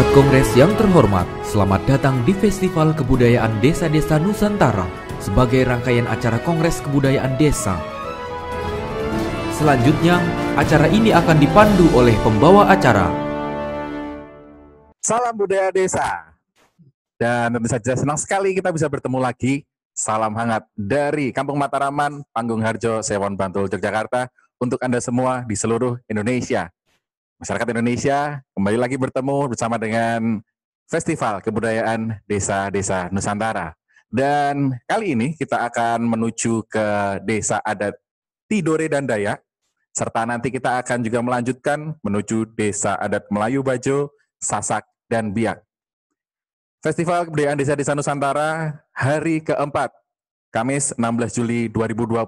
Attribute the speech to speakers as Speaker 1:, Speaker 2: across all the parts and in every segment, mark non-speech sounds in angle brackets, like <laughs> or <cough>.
Speaker 1: Sobat Kongres yang terhormat, selamat datang di Festival Kebudayaan Desa-Desa Nusantara sebagai rangkaian acara Kongres Kebudayaan Desa. Selanjutnya, acara ini akan dipandu oleh pembawa acara.
Speaker 2: Salam budaya desa. Dan tentu saja senang sekali kita bisa bertemu lagi. Salam hangat dari Kampung Mataraman, Panggung Harjo, Sewon Bantul, Yogyakarta untuk Anda semua di seluruh Indonesia. Masyarakat Indonesia kembali lagi bertemu bersama dengan Festival Kebudayaan Desa-Desa Nusantara. Dan kali ini kita akan menuju ke desa adat Tidore dan Dayak, serta nanti kita akan juga melanjutkan menuju desa adat Melayu Bajo, Sasak, dan Biak. Festival Kebudayaan Desa-Desa Nusantara hari keempat, Kamis 16 Juli 2020,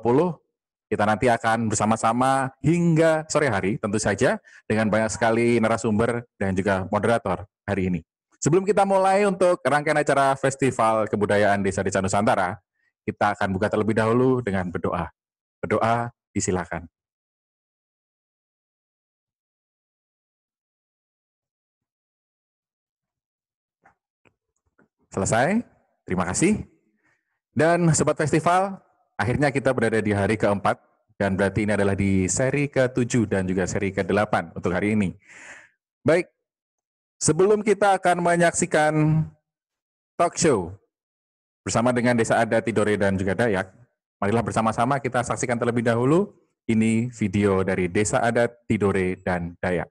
Speaker 2: kita nanti akan bersama-sama hingga sore hari tentu saja dengan banyak sekali narasumber dan juga moderator hari ini. Sebelum kita mulai untuk rangkaian acara Festival Kebudayaan Desa-Desa Nusantara, kita akan buka terlebih dahulu dengan berdoa. Berdoa, disilakan. Selesai, terima kasih. Dan Sobat Festival, akhirnya kita berada di hari keempat, dan berarti ini adalah di seri ke-7 dan juga seri ke-8 untuk hari ini. Baik, sebelum kita akan menyaksikan talk show bersama dengan Desa Adat Tidore dan juga Dayak, marilah bersama-sama kita saksikan terlebih dahulu ini video dari Desa Adat Tidore dan Dayak.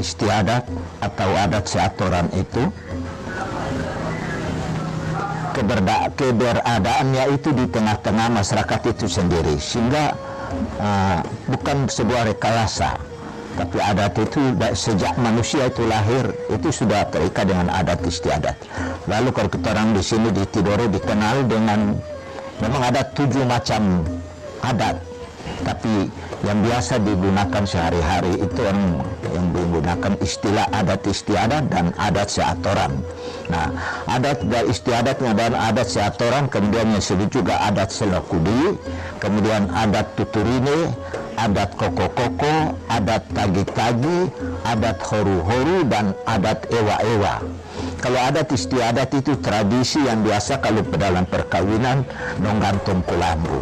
Speaker 3: Istiadat atau adat seatoran itu. Keberda- keberadaannya itu di tengah-tengah masyarakat itu sendiri. Sehingga uh, bukan sebuah rekayasa tapi adat itu sejak manusia itu lahir itu sudah terikat dengan adat istiadat. Lalu kalau kita orang di sini di Tidore dikenal dengan memang ada tujuh macam adat tapi yang biasa digunakan sehari-hari itu yang, yang menggunakan istilah adat istiadat dan adat seatoran. Nah, adat dan istiadatnya dan adat seatoran kemudian yang disebut juga adat selokudi, kemudian adat tuturine, adat koko-koko, adat tagi-tagi, adat horu-horu dan adat ewa-ewa. Kalau adat istiadat itu tradisi yang biasa kalau dalam perkawinan nonggantung kulambu.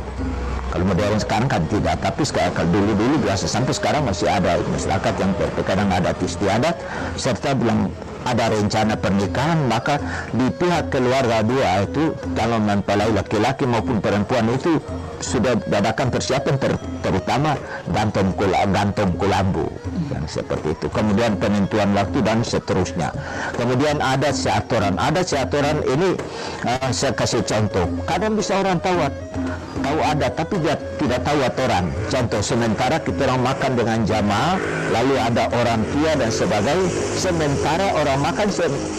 Speaker 3: Kalau modern sekarang kan tidak, tapi sekarang kalau dulu-dulu biasa sampai sekarang masih ada masyarakat yang terkadang ada istiadat serta bilang ada rencana pernikahan maka di pihak keluarga dua itu calon mempelai laki-laki maupun perempuan itu sudah dadakan persiapan ter, terutama gantung kula, gantung kulambu. Yang seperti itu. Kemudian penentuan waktu dan seterusnya. Kemudian ada seatoran ada seatoran ini uh, saya kasih contoh. Kadang bisa orang tahu tahu ada tapi dia tidak tahu aturan. Contoh sementara kita orang makan dengan jamaah lalu ada orang tua dan sebagainya sementara orang makan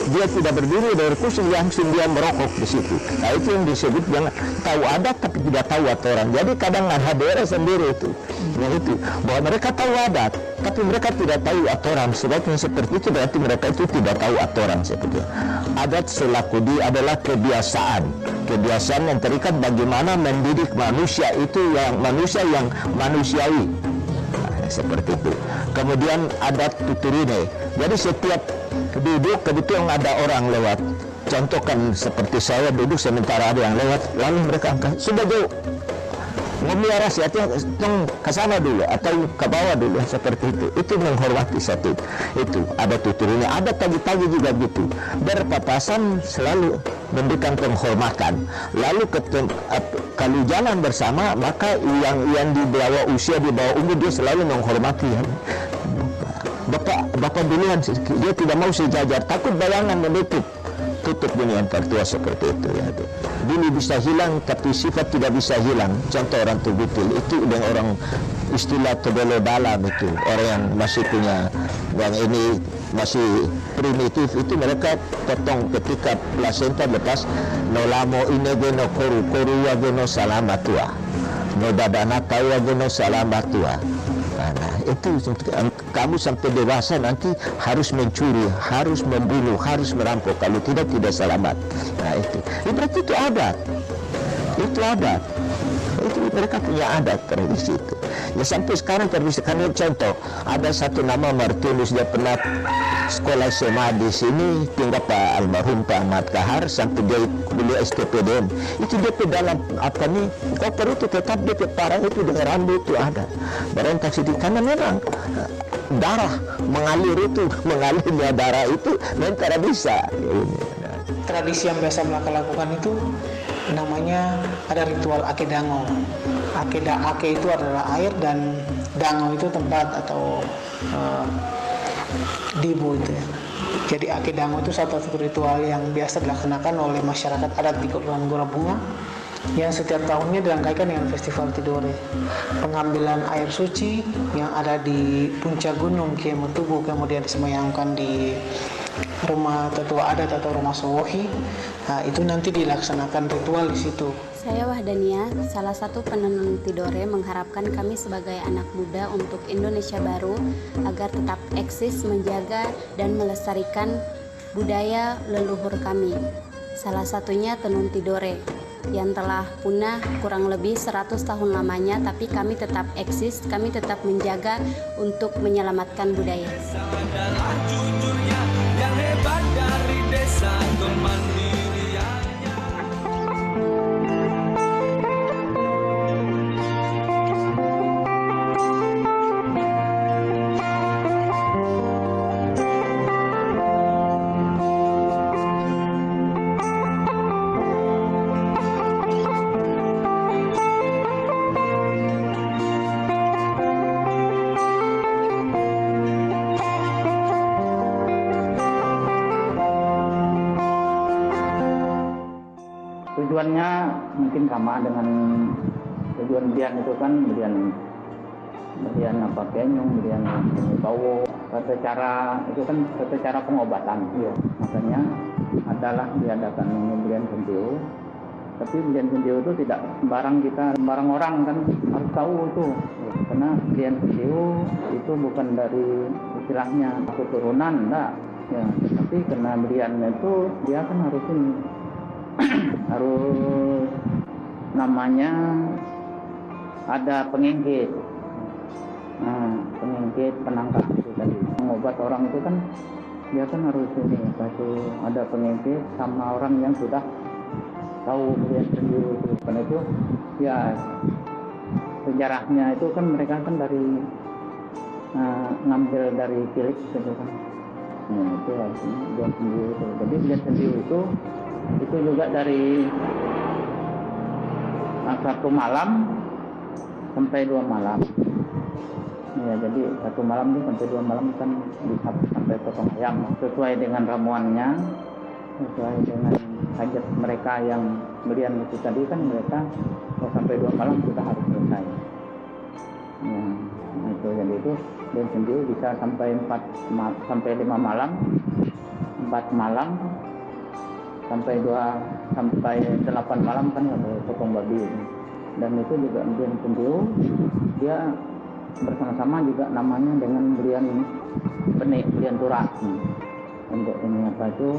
Speaker 3: dia tidak berdiri dari kursi langsung dia merokok di situ. Nah itu yang disebut dengan tahu adat tapi tidak tahu aturan jadi kadang ada daerah sendiri itu. Nah itu. Bahwa mereka tahu adat tapi mereka tidak tahu aturan. Sebabnya seperti itu berarti mereka itu tidak tahu aturan seperti itu adat selaku di adalah kebiasaan. Kebiasaan yang terikat bagaimana mendidik manusia itu yang manusia yang manusiawi. Nah, seperti itu. Kemudian adat tuturine. Jadi setiap duduk kebetulan ada orang lewat. Contohkan seperti saya duduk sementara ada yang lewat lalu mereka angkat. Sudah jauh memelihara rakyatnya tong ke sana dulu atau ke bawah dulu seperti itu. Itu menghormati satu. Itu ada tuturunnya ada tagi-tagi juga gitu. Berpapasan selalu memberikan penghormatan. Lalu ketem, kalau jalan bersama maka yang yang di bawah usia di bawah umur dia selalu menghormati. Ya. Bapak Bapak duluan dia tidak mau sejajar. Takut bayangan menutup tutup dunia tertua seperti itu ya dulu bisa hilang tapi sifat tidak bisa hilang. Contoh orang tubutul itu dengan orang istilah tebelo dalam itu. Orang yang masih punya yang ini masih primitif itu mereka potong ketika placenta lepas no lamo ini geno koru koru wa geno salamatua. No dadana tawa geno salamatua nah itu kamu sampai dewasa nanti harus mencuri, harus membunuh, harus merampok. Kalau tidak, tidak selamat. Nah itu. Ya, berarti itu adat. Itu adat. Itu mereka punya adat tradisi itu. Ya sampai sekarang tradisi karena contoh ada satu nama Martinus dia pernah sekolah SMA di sini tinggal Pak almarhum Pak Ahmad Kahar sampai dia beli STPDN itu dia ke dalam apa nih koper itu tetap dia parang itu dengan rambut itu ada. Berentak sedikit karena memang darah mengalir itu mengalirnya darah itu memang tidak bisa.
Speaker 4: Tradisi yang biasa mereka lakukan itu namanya ada ritual ake dango ake itu adalah air dan dango itu tempat atau uh, dibu itu ya jadi ake dango itu satu satu ritual yang biasa dilaksanakan oleh masyarakat adat di Kepulauan Gora Bunga yang setiap tahunnya dirangkaikan dengan Festival Tidore. Pengambilan air suci yang ada di puncak gunung Kiemutubu kemudian disemayamkan di rumah tetua adat atau rumah Sowohi. Nah, itu nanti dilaksanakan ritual di situ.
Speaker 5: Saya Wahdania, salah satu penenun Tidore mengharapkan kami sebagai anak muda untuk Indonesia baru agar tetap eksis, menjaga, dan melestarikan budaya leluhur kami. Salah satunya tenun Tidore yang telah punah kurang lebih 100 tahun lamanya tapi kami tetap eksis, kami tetap menjaga untuk menyelamatkan budaya.
Speaker 6: Mungkin sama dengan tujuan Bian itu kan Bian Bian apa kenyung, Bian tawo secara itu kan secara pengobatan ya. makanya adalah diadakan pembelian sentiu tapi pembelian sentiu itu tidak sembarang kita sembarang orang kan harus tahu itu. Karena pembelian sentiu itu bukan dari istilahnya keturunan enggak. Ya tapi karena belian itu dia kan harus ini <clears throat> harus namanya ada pengengkit nah pengengkit penangkap itu tadi. Mengobat orang itu kan dia kan harus ini satu ada pengengkit sama orang yang sudah tahu dia sendiri itu. Karena itu ya sejarahnya itu kan mereka kan dari uh, ngambil dari cilik gitu kan. Nah itu artinya dia sendiri itu. Jadi dia sendiri itu itu juga dari satu malam sampai dua malam. Ya jadi satu malam itu sampai dua malam kan bisa sampai potong ayam. Sesuai dengan ramuannya sesuai dengan hajat mereka yang berian itu tadi kan mereka oh, sampai dua malam sudah harus selesai. Ya itu jadi itu. Dan sendiri bisa sampai empat sampai lima malam empat malam sampai dua sampai delapan malam kan ada potong babi. Dan itu juga berian pendiu dia bersama-sama juga namanya dengan berian benih berian turah. Hmm. untuk ini apa itu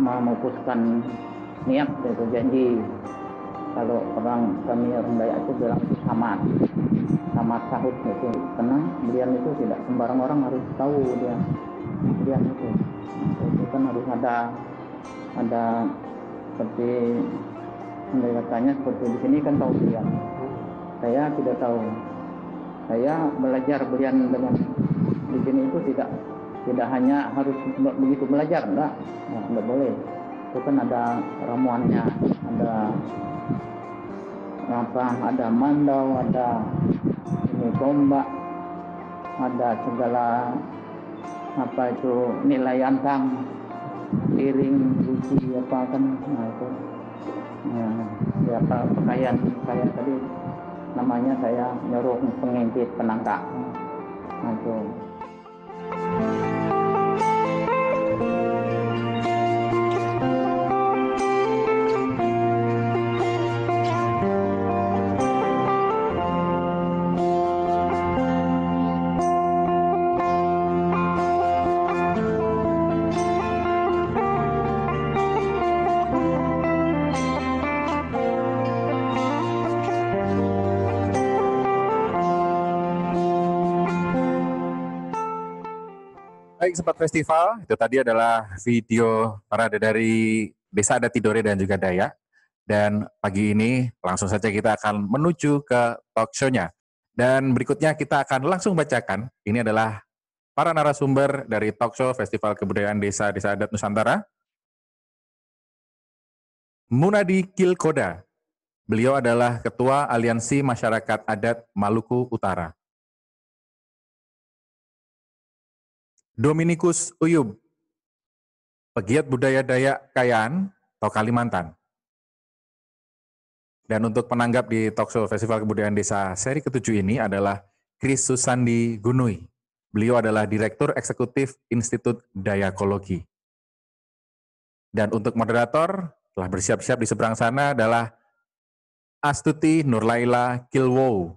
Speaker 6: memupuskan niat itu janji kalau orang kami orang Dayak itu bilang itu samat. Samat sahut itu karena berian itu tidak sembarang orang harus tahu dia berian itu itu kan harus ada ada seperti andai katanya seperti di sini kan tausiah saya tidak tahu. Saya belajar belian dengan di sini itu tidak tidak hanya harus be- begitu belajar enggak. Nah, enggak boleh. Itu kan ada ramuannya ada apa ada mandau ada ini tombak ada segala apa itu nilai antang piring guci apa kan? Nah itu. Ya, ya apa pakaian saya tadi. Namanya saya nyuruh pengintip penangkap. Nah itu
Speaker 2: Baik, sempat festival, itu tadi adalah video parade dari Desa Adat Tidore dan juga Dayak. Dan pagi ini langsung saja kita akan menuju ke talk show-nya. Dan berikutnya kita akan langsung bacakan, ini adalah para narasumber dari talk show Festival Kebudayaan Desa Desa Adat Nusantara. Munadi Kilkoda, beliau adalah Ketua Aliansi Masyarakat Adat Maluku Utara. Dominikus Uyub, pegiat budaya Dayak Kayan atau Kalimantan. Dan untuk penanggap di talk show Festival Kebudayaan Desa seri ketujuh ini adalah Chris Susandi Gunui. Beliau adalah Direktur Eksekutif Institut Dayakologi. Dan untuk moderator, telah bersiap-siap di seberang sana adalah Astuti Nurlaila Kilwow.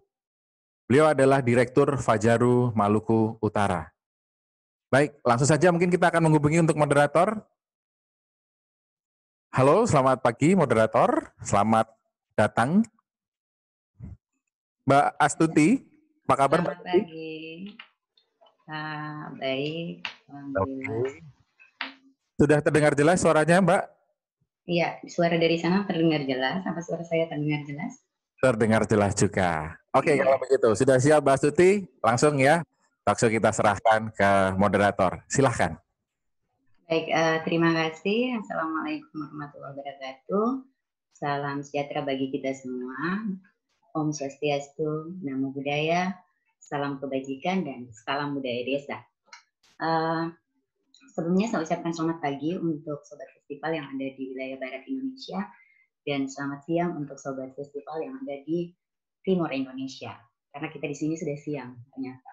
Speaker 2: Beliau adalah Direktur Fajaru Maluku Utara. Baik, langsung saja mungkin kita akan menghubungi untuk moderator. Halo, selamat pagi moderator. Selamat datang. Mbak Astuti, apa kabar Mbak
Speaker 7: Selamat
Speaker 2: Astuti?
Speaker 7: pagi. Ah, baik. Alhamdulillah.
Speaker 2: Sudah terdengar jelas suaranya Mbak?
Speaker 7: Iya, suara dari sana terdengar jelas. Apa suara saya terdengar jelas?
Speaker 2: Terdengar jelas juga. Oke,
Speaker 7: Iya.
Speaker 2: kalau begitu. Sudah siap Mbak Astuti? Langsung ya. Langsung kita serahkan ke moderator. Silahkan.
Speaker 7: Baik, eh, terima kasih. Assalamualaikum warahmatullahi wabarakatuh. Salam sejahtera bagi kita semua. Om Swastiastu, Namo Buddhaya, salam kebajikan, dan salam budaya desa. Eh, sebelumnya saya ucapkan selamat pagi untuk Sobat Festival yang ada di wilayah Barat Indonesia, dan selamat siang untuk Sobat Festival yang ada di Timur Indonesia. Karena kita di sini sudah siang ternyata.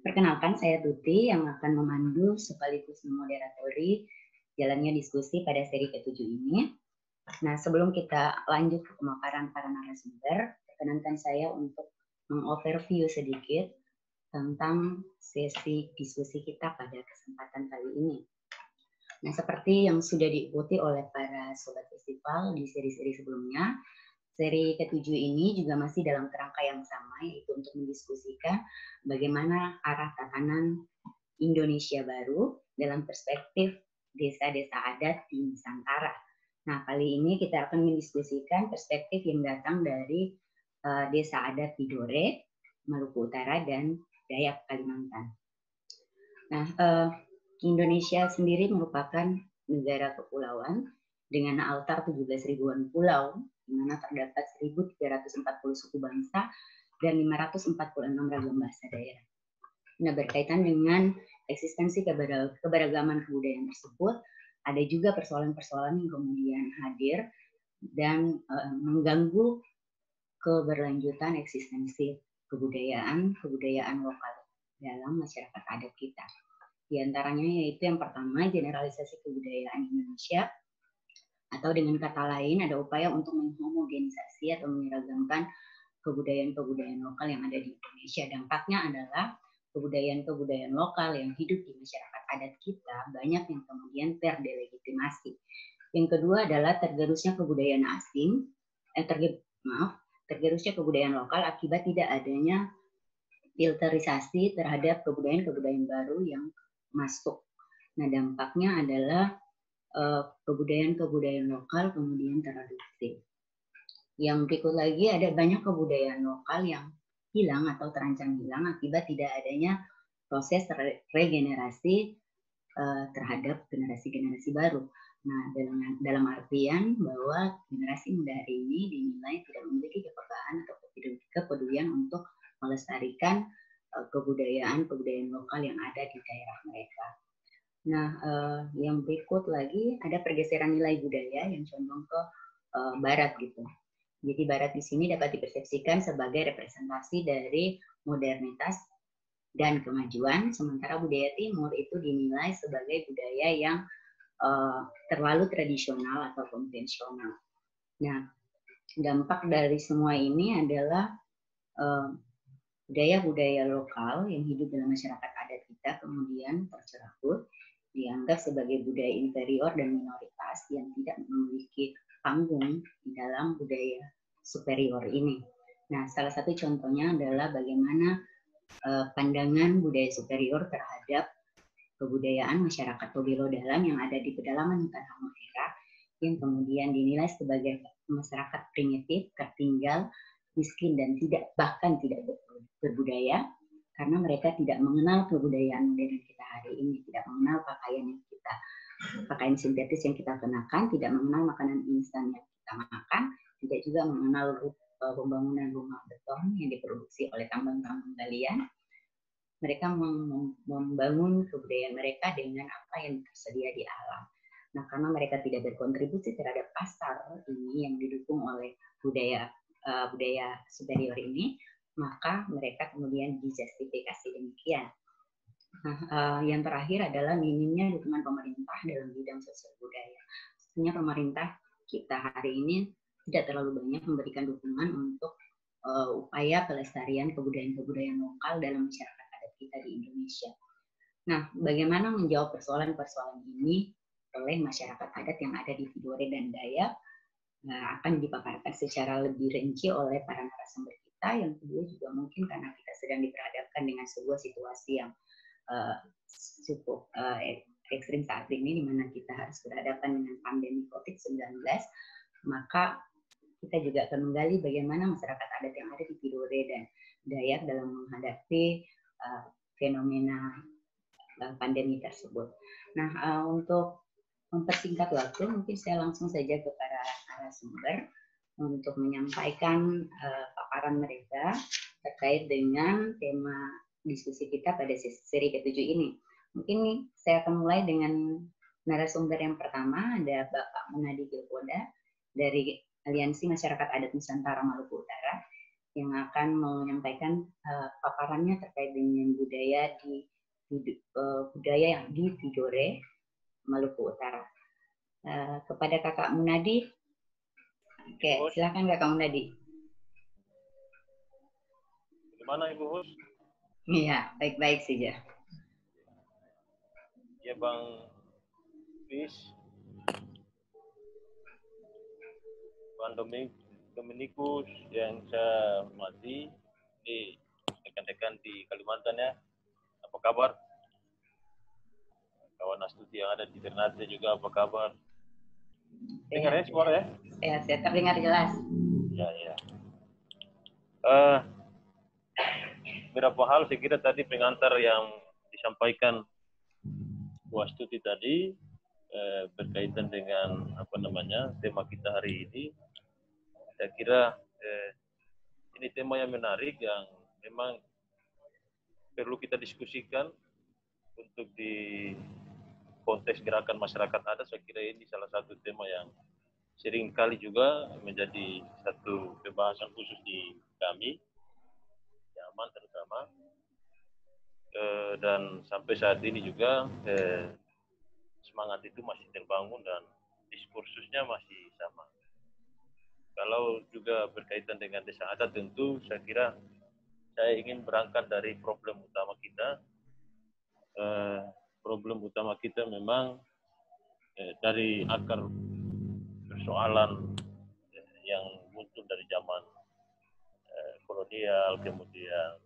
Speaker 7: Perkenalkan, saya Tuti yang akan memandu sekaligus memoderatori jalannya diskusi pada seri ketujuh ini. Nah, sebelum kita lanjut ke pemaparan para narasumber, perkenankan saya untuk mengoverview sedikit tentang sesi diskusi kita pada kesempatan kali ini. Nah, seperti yang sudah diikuti oleh para sobat festival di seri-seri sebelumnya, seri ketujuh ini juga masih dalam kerangka yang sama, yaitu untuk mendiskusikan bagaimana arah tatanan Indonesia baru dalam perspektif desa-desa adat di Nusantara. Nah, kali ini kita akan mendiskusikan perspektif yang datang dari eh, desa adat Tidore, Maluku Utara, dan Dayak Kalimantan. Nah, eh, Indonesia sendiri merupakan negara kepulauan dengan altar 17 ribuan pulau, di mana terdapat 1.340 suku bangsa dan 546 ragam bahasa daerah. Nah, berkaitan dengan eksistensi keberag- keberagaman kebudayaan tersebut, ada juga persoalan-persoalan yang kemudian hadir dan eh, mengganggu keberlanjutan eksistensi kebudayaan kebudayaan lokal dalam masyarakat adat kita. Di antaranya yaitu yang pertama generalisasi kebudayaan Indonesia atau dengan kata lain ada upaya untuk menghomogenisasi atau menyeragamkan kebudayaan-kebudayaan lokal yang ada di Indonesia. Dampaknya adalah kebudayaan-kebudayaan lokal yang hidup di masyarakat adat kita banyak yang kemudian terdelegitimasi. Yang kedua adalah tergerusnya kebudayaan asing, eh, terge- maaf, tergerusnya kebudayaan lokal akibat tidak adanya filterisasi terhadap kebudayaan-kebudayaan baru yang masuk. Nah, dampaknya adalah kebudayaan-kebudayaan lokal kemudian teradopsi. Yang berikut lagi ada banyak kebudayaan lokal yang hilang atau terancam hilang akibat tidak adanya proses re- regenerasi eh, terhadap generasi-generasi baru. Nah, dalam dalam artian bahwa generasi muda hari ini dinilai tidak memiliki kepekaan atau kepedu- kepedulian untuk melestarikan eh, kebudayaan-kebudayaan lokal yang ada di daerah mereka. Nah, eh, yang berikut lagi ada pergeseran nilai budaya yang condong ke eh, barat gitu. Jadi barat di sini dapat dipersepsikan sebagai representasi dari modernitas dan kemajuan, sementara budaya timur itu dinilai sebagai budaya yang eh, terlalu tradisional atau konvensional. Nah, dampak dari semua ini adalah eh, budaya-budaya lokal yang hidup dalam masyarakat adat kita kemudian tercerabut, dianggap sebagai budaya inferior dan minoritas yang tidak memiliki panggung di dalam budaya superior ini. Nah, salah satu contohnya adalah bagaimana eh, pandangan budaya superior terhadap kebudayaan masyarakat Tobelo Dalam yang ada di pedalaman hutan Halmahera yang kemudian dinilai sebagai masyarakat primitif, tertinggal, miskin dan tidak bahkan tidak ber- berbudaya karena mereka tidak mengenal kebudayaan modern kita hari ini, tidak mengenal pakaian yang kita pakaian sintetis yang kita kenakan, tidak mengenal makanan instan yang kita makan, tidak juga mengenal eh, pembangunan rumah beton yang diproduksi oleh tambang-tambang galian. Mereka mem- mem- membangun kebudayaan mereka dengan apa yang tersedia di alam. Nah, karena mereka tidak berkontribusi terhadap pasar ini yang didukung oleh budaya eh, budaya superior ini, maka mereka kemudian dijustifikasi demikian. Nah, eh, yang terakhir adalah minimnya dukungan pemerintah dalam bidang sosial budaya. Sebenarnya pemerintah kita hari ini tidak terlalu banyak memberikan dukungan untuk eh, upaya pelestarian kebudayaan-kebudayaan lokal dalam masyarakat adat kita di Indonesia. Nah, bagaimana menjawab persoalan-persoalan ini oleh masyarakat adat yang ada di Tidore dan Dayak nah, akan dipaparkan secara lebih rinci oleh para narasumber kita. Yang kedua juga mungkin karena kita sedang diperhadapkan dengan sebuah situasi yang eh, cukup eh, ekstrim saat ini, di mana kita harus berhadapan dengan pandemi COVID-19, maka kita juga akan menggali bagaimana masyarakat adat yang ada di Tidore dan Dayak dalam menghadapi eh, fenomena pandemi tersebut. Nah, eh, untuk mempersingkat waktu, mungkin saya langsung saja ke para narasumber untuk menyampaikan eh, paparan mereka terkait dengan tema diskusi kita pada seri ketujuh ini. Mungkin saya akan mulai dengan narasumber yang pertama, ada Bapak Munadi Gilpoda dari Aliansi Masyarakat Adat Nusantara Maluku Utara yang akan menyampaikan eh, paparannya terkait dengan budaya di, di eh, budaya yang di Tidore Maluku Utara. Eh, kepada Kakak Munadi, oke silakan Kakak Munadi.
Speaker 8: Gimana Ibu Hus?
Speaker 7: Iya, baik-baik saja.
Speaker 8: Ya Bang Fis, Bang Dominik, Dominikus yang saya hormati, ini rekan-rekan di Kalimantan ya, apa kabar? Kawan Astuti yang ada di Ternate juga apa kabar? Dengar ya suara ya?
Speaker 7: Sehat-sehat, terdengar jelas.
Speaker 8: Ya, ya. Eh, beberapa hal saya kira tadi pengantar yang disampaikan Bu Astuti tadi eh, berkaitan dengan apa namanya tema kita hari ini. Saya kira eh, ini tema yang menarik yang memang perlu kita diskusikan untuk di konteks gerakan masyarakat ada. Saya kira ini salah satu tema yang sering kali juga menjadi satu pembahasan khusus di kami, Yaman terutama. Eh, dan sampai saat ini juga eh, semangat itu masih terbangun dan diskursusnya masih sama. Kalau juga berkaitan dengan desa adat tentu saya kira saya ingin berangkat dari problem utama kita. Eh, problem utama kita memang eh, dari akar persoalan eh, yang muncul dari zaman eh, kolonial, kemudian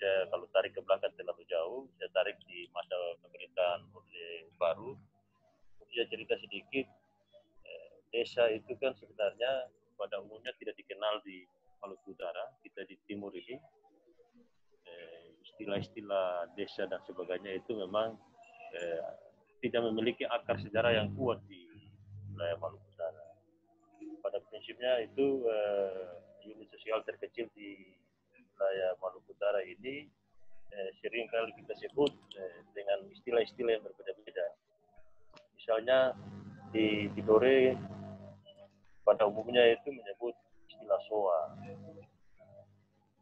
Speaker 8: saya kalau tarik ke belakang terlalu jauh, saya tarik di masa pemerintahan Orde Baru, bisa cerita sedikit. Eh, desa itu kan sebenarnya pada umumnya tidak dikenal di Maluku Utara, kita di timur ini. Eh, istilah-istilah desa dan sebagainya itu memang eh, tidak memiliki akar sejarah yang kuat di wilayah Maluku Utara. Pada prinsipnya itu eh, unit sosial terkecil di wilayah Maluku Utara ini eh, sering kali kita sebut eh, dengan istilah-istilah yang berbeda-beda. Misalnya di Tidore pada umumnya itu menyebut istilah soa.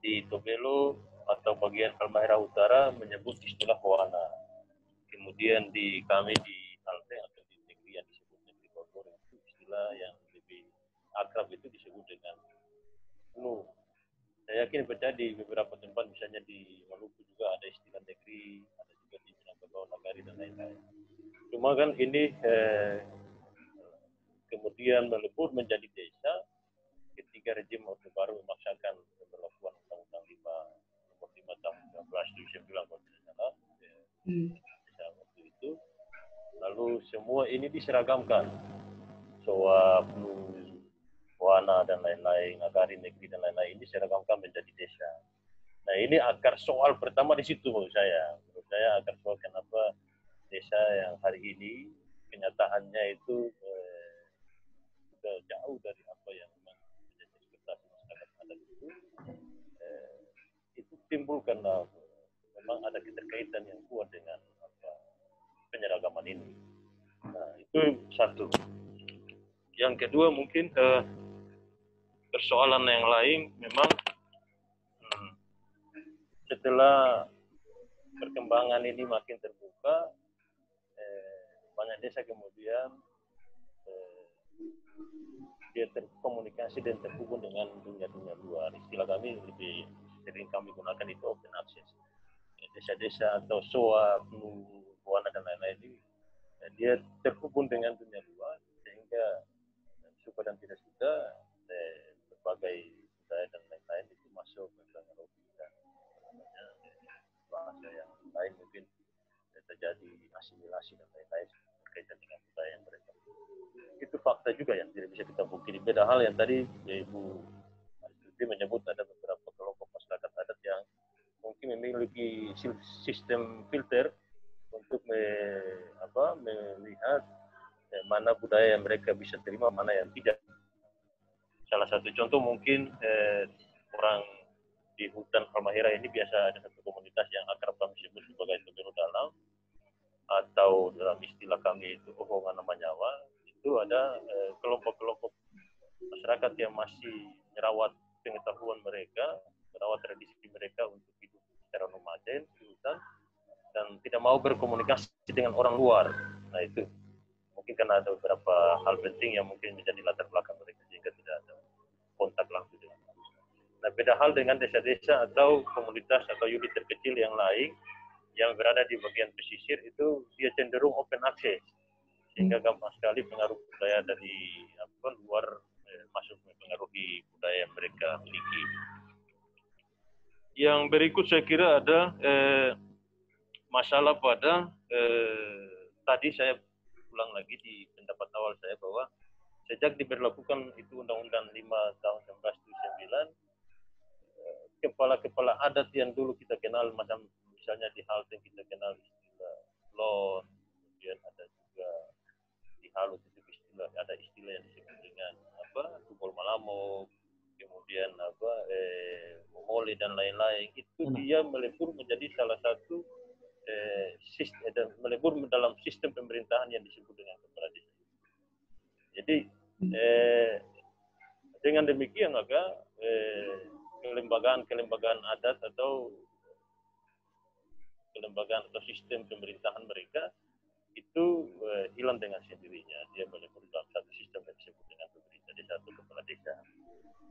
Speaker 8: Di Tobelo atau bagian Halmahera Utara menyebut istilah Hoana. Kemudian di kami di Kalteng atau di negeri yang disebut negeri Bogor itu istilah yang lebih akrab itu disebut dengan Nu. Saya yakin beda di beberapa tempat misalnya di Maluku juga ada istilah negeri, ada juga di Minangkabau, Nagari dan lain-lain. Cuma kan ini eh, kemudian melebur menjadi desa ketika rejim Orde Baru memaksakan pemberlakuan Undang-Undang 5 nomor 5 tahun 1979 kalau tidak salah
Speaker 7: Hmm.
Speaker 8: Lalu semua ini diseragamkan. Soa Plu, Wana dan lain-lain Agari negeri dan lain-lain ini diseragamkan menjadi desa. Nah ini akar soal pertama di situ menurut saya. Menurut saya akar soal kenapa desa yang hari ini kenyataannya itu eh, jauh dari apa yang menjadi ekspektasi masyarakat adat itu eh, itu timbul karena memang ada keterkaitan yang kuat dengan penyeragaman ini. Nah, itu satu. Yang kedua mungkin eh, persoalan yang lain memang hmm, setelah perkembangan ini makin terbuka, eh, banyak desa kemudian eh, dia terkomunikasi dan terhubung dengan dunia-dunia luar. Istilah kami lebih sering kami gunakan itu open access. Desa-desa atau SOA, Buana dan lain-lain ini. Eh, dia terhubung dengan dunia luar sehingga eh, suka dan tidak suka eh, berbagai budaya dan lain-lain itu masuk mempengaruhi dan namanya, eh, bahasa yang lain mungkin terjadi asimilasi dan lain-lain berkaitan dengan budaya yang mereka. Itu fakta juga yang tidak bisa kita bukti. Beda hal yang tadi ya, Ibu Astuti menyebut ada beberapa kelompok masyarakat adat yang mungkin memiliki sistem filter untuk me, apa, melihat eh, mana budaya yang mereka bisa terima, mana yang tidak. Salah satu contoh mungkin eh, orang di hutan Halmahera ini biasa ada satu komunitas yang akrab kami sebut sebagai Tobelo Dalam atau dalam istilah kami itu Ohongan Nama Nyawa itu ada eh, kelompok-kelompok masyarakat yang masih merawat pengetahuan mereka, merawat tradisi mereka untuk hidup secara nomaden tidak mau berkomunikasi dengan orang luar. Nah itu mungkin karena ada beberapa hal penting yang mungkin menjadi latar belakang mereka sehingga tidak ada kontak langsung dengan manusia. Nah beda hal dengan desa-desa atau komunitas atau unit terkecil yang lain yang berada di bagian pesisir itu dia cenderung open access sehingga gampang sekali pengaruh budaya dari apa, luar eh, masuk mempengaruhi budaya yang mereka miliki. Yang berikut saya kira ada eh, masalah pada eh, tadi saya ulang lagi di pendapat awal saya bahwa sejak diberlakukan itu Undang-Undang 5 tahun 1979 eh, kepala-kepala adat yang dulu kita kenal macam misalnya di Halteng kita kenal istilah lon, kemudian ada juga di halus itu istilah ada istilah yang disebut dengan apa kubol malamo kemudian apa eh, momole dan lain-lain. Itu dia melebur menjadi salah satu eh, sistem dan melebur dalam sistem pemerintahan yang disebut dengan desa jadi eh, dengan demikian maka eh, kelembagaan-kelembagaan adat atau kelembagaan atau sistem pemerintahan mereka itu eh, hilang dengan sendirinya. Dia melebur dalam satu sistem yang disebut dengan pemerintah desa atau kepala desa.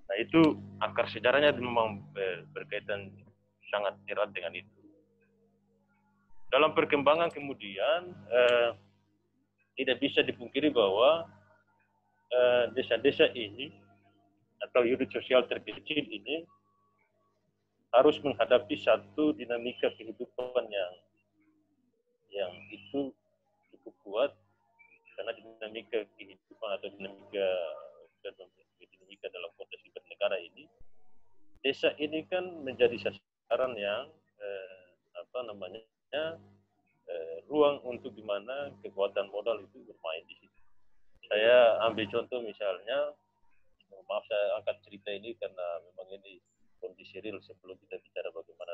Speaker 8: Nah itu akar sejarahnya memang eh, berkaitan sangat erat dengan itu. Dalam perkembangan kemudian eh, tidak bisa dipungkiri bahwa eh, desa-desa ini atau unit sosial terkecil ini harus menghadapi satu dinamika kehidupan yang yang itu cukup kuat karena dinamika kehidupan atau dinamika dinamika dalam konteks bernegara ini, desa ini kan menjadi sasaran yang eh, apa namanya eh, ruang untuk di mana kekuatan modal itu bermain di situ. Saya ambil contoh misalnya, maaf saya angkat cerita ini karena memang ini kondisi real sebelum kita bicara bagaimana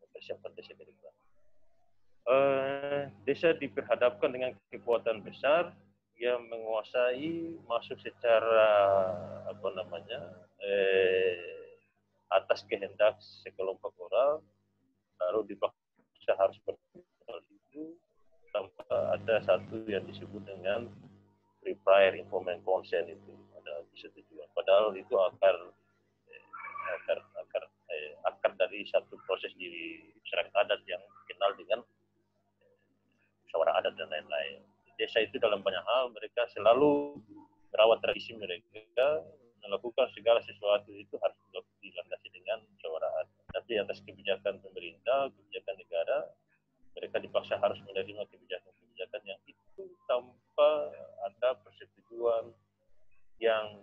Speaker 8: mempersiapkan desa ke depan. Eh, desa diperhadapkan dengan kekuatan besar yang menguasai masuk secara apa namanya eh, atas kehendak sekelompok orang lalu dipaksa harus itu tanpa ada satu yang disebut dengan pre prior informed consent itu. Ada persetujuan padahal itu akar eh, akar akar eh, akar dari satu proses di masyarakat adat yang dikenal dengan eh, musyawarah adat dan lain-lain. Desa itu dalam banyak hal mereka selalu merawat tradisi mereka melakukan segala sesuatu itu harus dilandasi dengan musyawarah adat. Tapi atas kebijakan pemerintah, kebijakan negara, mereka dipaksa harus menerima kebijakan-kebijakan yang itu tanpa ada persetujuan yang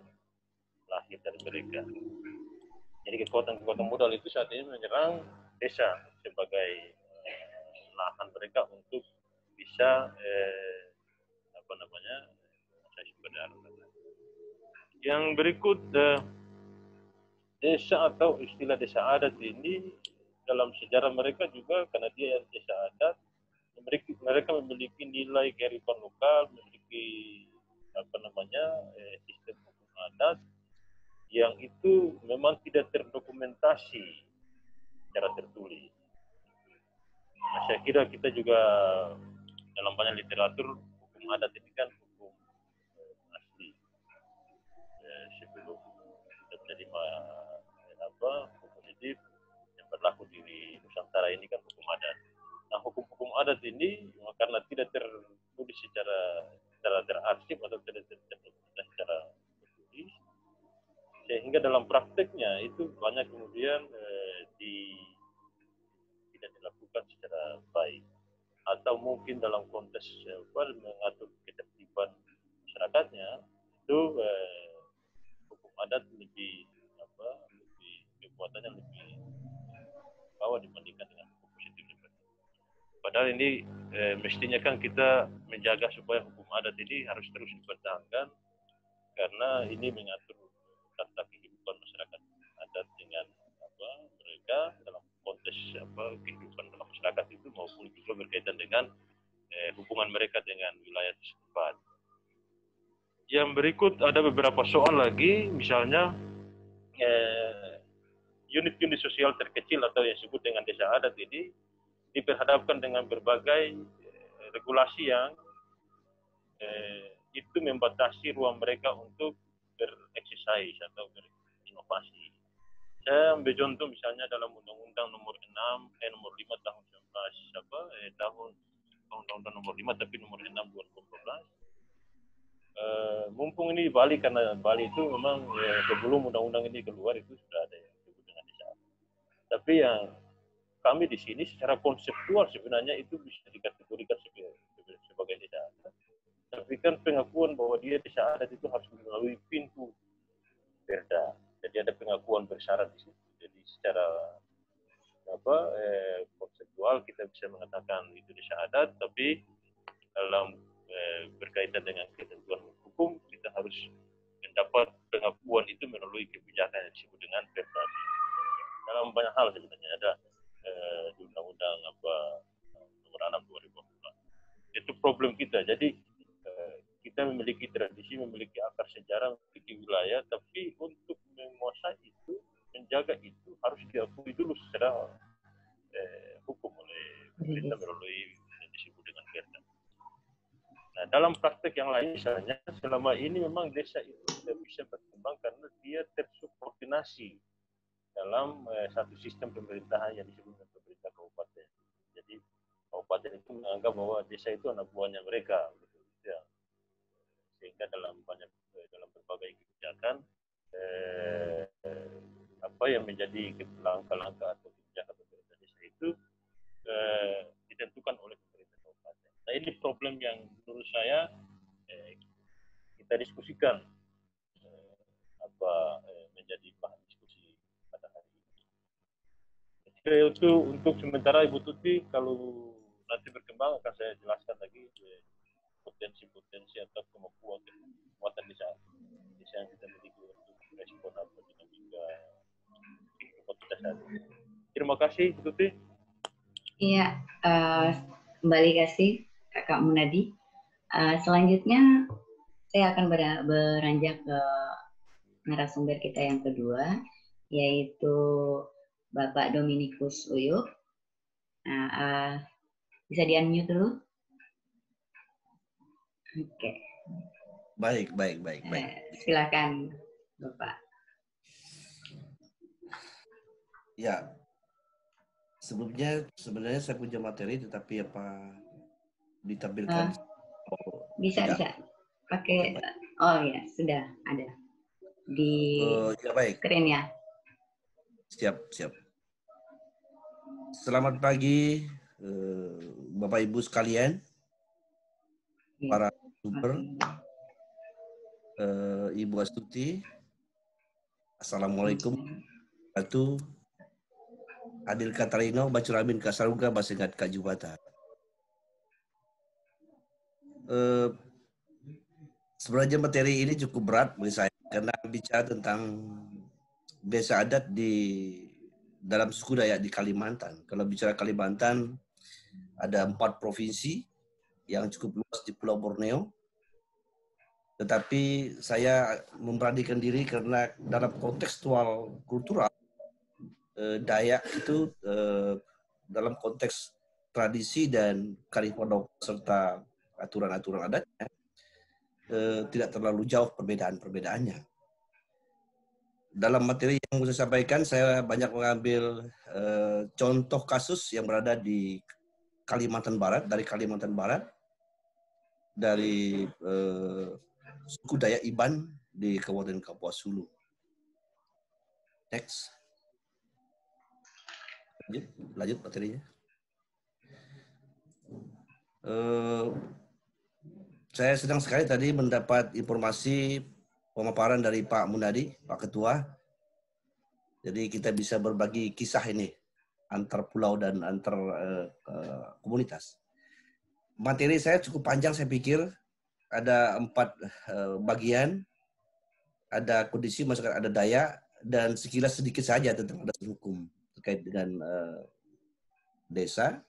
Speaker 8: lahir dari mereka. Jadi kekuatan-kekuatan modal itu saat ini menyerang desa sebagai eh, lahan mereka untuk bisa eh, apa namanya saya Yang berikut eh, desa atau istilah desa adat ini dalam sejarah mereka juga karena dia desa adat memiliki mereka memiliki nilai kearifan lokal, memiliki apa namanya eh, sistem hukum adat yang itu memang tidak terdokumentasi secara tertulis. Nah, saya kira kita juga dalam banyak literatur hukum adat ini kan hukum eh, asli eh, sebelum kita menerima apa hukum positif yang berlaku di Nusantara ini kan hukum adat. Nah hukum-hukum adat ini karena tidak tertulis secara secara terarsip atau tidak tertulis secara tertulis, sehingga dalam prakteknya itu banyak kemudian eh, di tidak dilakukan secara baik atau mungkin dalam konteks apa, mengatur ketertiban masyarakatnya itu eh, hukum adat lebih kekuatannya lebih bawah dibandingkan dengan hukum positif Padahal ini eh, mestinya kan kita menjaga supaya hukum adat ini harus terus dipertahankan karena ini mengatur tata kehidupan masyarakat adat dengan apa mereka dalam konteks apa kehidupan dalam masyarakat itu maupun juga berkaitan dengan eh, hubungan mereka dengan wilayah setempat. Yang berikut ada beberapa soal lagi, misalnya eh, unit-unit sosial terkecil atau yang disebut dengan desa adat ini diperhadapkan dengan berbagai eh, regulasi yang eh, itu membatasi ruang mereka untuk bereksersis atau berinovasi saya ambil contoh misalnya dalam Undang-Undang Nomor 6, eh Nomor 5 tahun 19 apa eh tahun Undang-Undang Nomor 5 tapi Nomor 6 2014. Eh, mumpung ini di Bali karena Bali itu memang eh, sebelum undang-undang ini keluar itu sudah ada desa. Tapi yang kami di sini secara konseptual sebenarnya itu bisa dikategorikan sebagai, desa adat. Tapi kan pengakuan bahwa dia desa adat itu harus melalui pintu perda jadi ada pengakuan bersyarat di situ. Jadi secara apa eh, konseptual kita bisa mengatakan itu desa adat, tapi dalam eh, berkaitan dengan ketentuan hukum kita harus mendapat pengakuan itu melalui kebijakan yang disebut dengan perda. Dalam banyak hal sebenarnya ada eh, di undang-undang apa nomor 6 2014. Itu problem kita. Jadi eh, kita memiliki tradisi, memiliki akar sejarah, memiliki wilayah, tapi untuk menguasai itu, menjaga itu harus diakui dulu secara eh, hukum oleh pemerintah melalui yang disebut dengan perda. Nah, dalam praktek yang lain misalnya, selama ini memang desa itu tidak bisa berkembang karena dia tersubordinasi dalam eh, satu sistem pemerintahan yang disebut dengan pemerintah kabupaten. Jadi kabupaten itu menganggap bahwa desa itu anak buahnya mereka, gitu, ya. sehingga dalam banyak eh, dalam berbagai kebijakan eh, apa yang menjadi langkah-langkah atau kebijakan pemerintah desa itu eh, ditentukan oleh pemerintah kabupaten. Nah ini problem yang menurut saya eh, kita diskusikan eh, apa eh, menjadi bahan diskusi pada hari ini. Jadi itu untuk sementara Ibu Tuti kalau nanti berkembang akan saya jelaskan lagi eh, potensi-potensi atau kemampuan kekuatan desa desa yang kita miliki untuk respon apa dinamika kehidupan hari. Terima kasih Bu Tuti.
Speaker 7: Iya, eh, kembali kasih Kakak Munadi. Eh, selanjutnya saya akan ber- beranjak ke narasumber kita yang kedua, yaitu Bapak Dominikus Uyuk. Nah, eh, bisa di-unmute dulu? Oke,
Speaker 9: Baik, baik, baik, baik.
Speaker 7: eh, silakan Bapak.
Speaker 9: Ya, sebelumnya sebenarnya saya punya materi, tetapi apa ditampilkan? Oh,
Speaker 7: Bisa,
Speaker 9: tidak.
Speaker 7: bisa. Pakai, oh ya, sudah ada. Di
Speaker 9: Oh, ya baik,
Speaker 7: screen ya.
Speaker 9: siap, siap. Selamat pagi, eh, Bapak Ibu sekalian,
Speaker 7: Iya.
Speaker 9: para sumber, eh, Ibu Astuti. Assalamualaikum warahmatullahi Adil Katarino, Bacuramin Kasaruga, Basengat Kak Jubata. Eh, sebenarnya materi ini cukup berat bagi saya karena bicara tentang desa adat di dalam suku Dayak di Kalimantan. Kalau bicara Kalimantan, ada empat provinsi yang cukup luas di Pulau Borneo. Tetapi saya memberanikan diri karena dalam kontekstual kultural, eh, Dayak itu eh, dalam konteks tradisi dan karifan lokal serta aturan-aturan adatnya eh, tidak terlalu jauh perbedaan-perbedaannya. Dalam materi yang saya sampaikan, saya banyak mengambil eh, contoh kasus yang berada di Kalimantan Barat, dari Kalimantan Barat, dari eh, suku Dayak Iban di Kabupaten Kapuas Hulu. Next. Lanjut, lanjut materinya. Eh, saya senang sekali tadi mendapat informasi pemaparan dari Pak Munadi, Pak Ketua. Jadi kita bisa berbagi kisah ini antar pulau dan antar eh, komunitas. Materi saya cukup panjang saya pikir ada empat eh, bagian, ada kondisi masyarakat ada daya dan sekilas sedikit saja tentang dasar hukum terkait dengan eh, desa.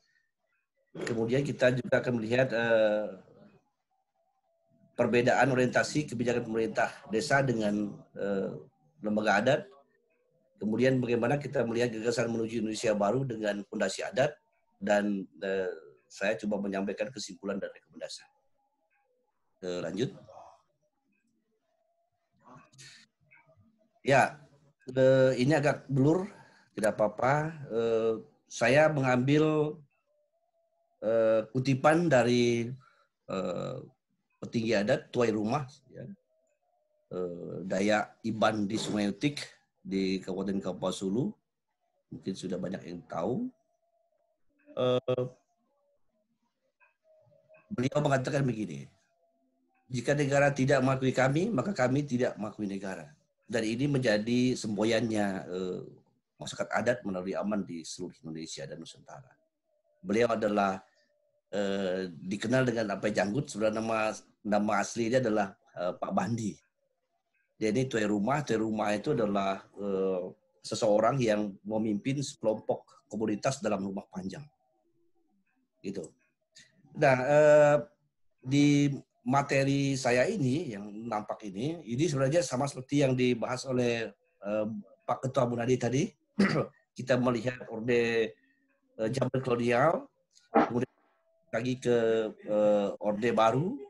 Speaker 9: Kemudian kita juga akan melihat eh, perbedaan orientasi kebijakan pemerintah desa dengan eh, lembaga adat. Kemudian bagaimana kita melihat gagasan menuju Indonesia baru dengan fondasi adat dan eh, saya coba menyampaikan kesimpulan dan rekomendasi. Eh, lanjut. Ya, eh, ini agak blur, tidak apa-apa. Eh, saya mengambil eh, kutipan dari eh, petinggi adat tuai rumah, ya. eh, Dayak Iban di Sungai Utik di Kabupaten Kapuas Hulu. Mungkin sudah banyak yang tahu. Eh, beliau mengatakan begini, jika negara tidak mengakui kami, maka kami tidak mengakui negara. Dan ini menjadi semboyannya eh, masyarakat adat melalui aman di seluruh Indonesia dan Nusantara. Beliau adalah eh, dikenal dengan apa janggut, sebenarnya nama nama aslinya adalah eh, Pak Bandi. Dia ini tuai rumah, tuai rumah itu adalah eh, seseorang yang memimpin sekelompok komunitas dalam rumah panjang. Gitu. Nah, eh, di materi saya ini yang nampak ini, ini sebenarnya sama seperti yang dibahas oleh eh, Pak Ketua Munadi tadi. <clears throat> Kita melihat orde eh, zaman kolonial, kemudian lagi ke eh, orde baru,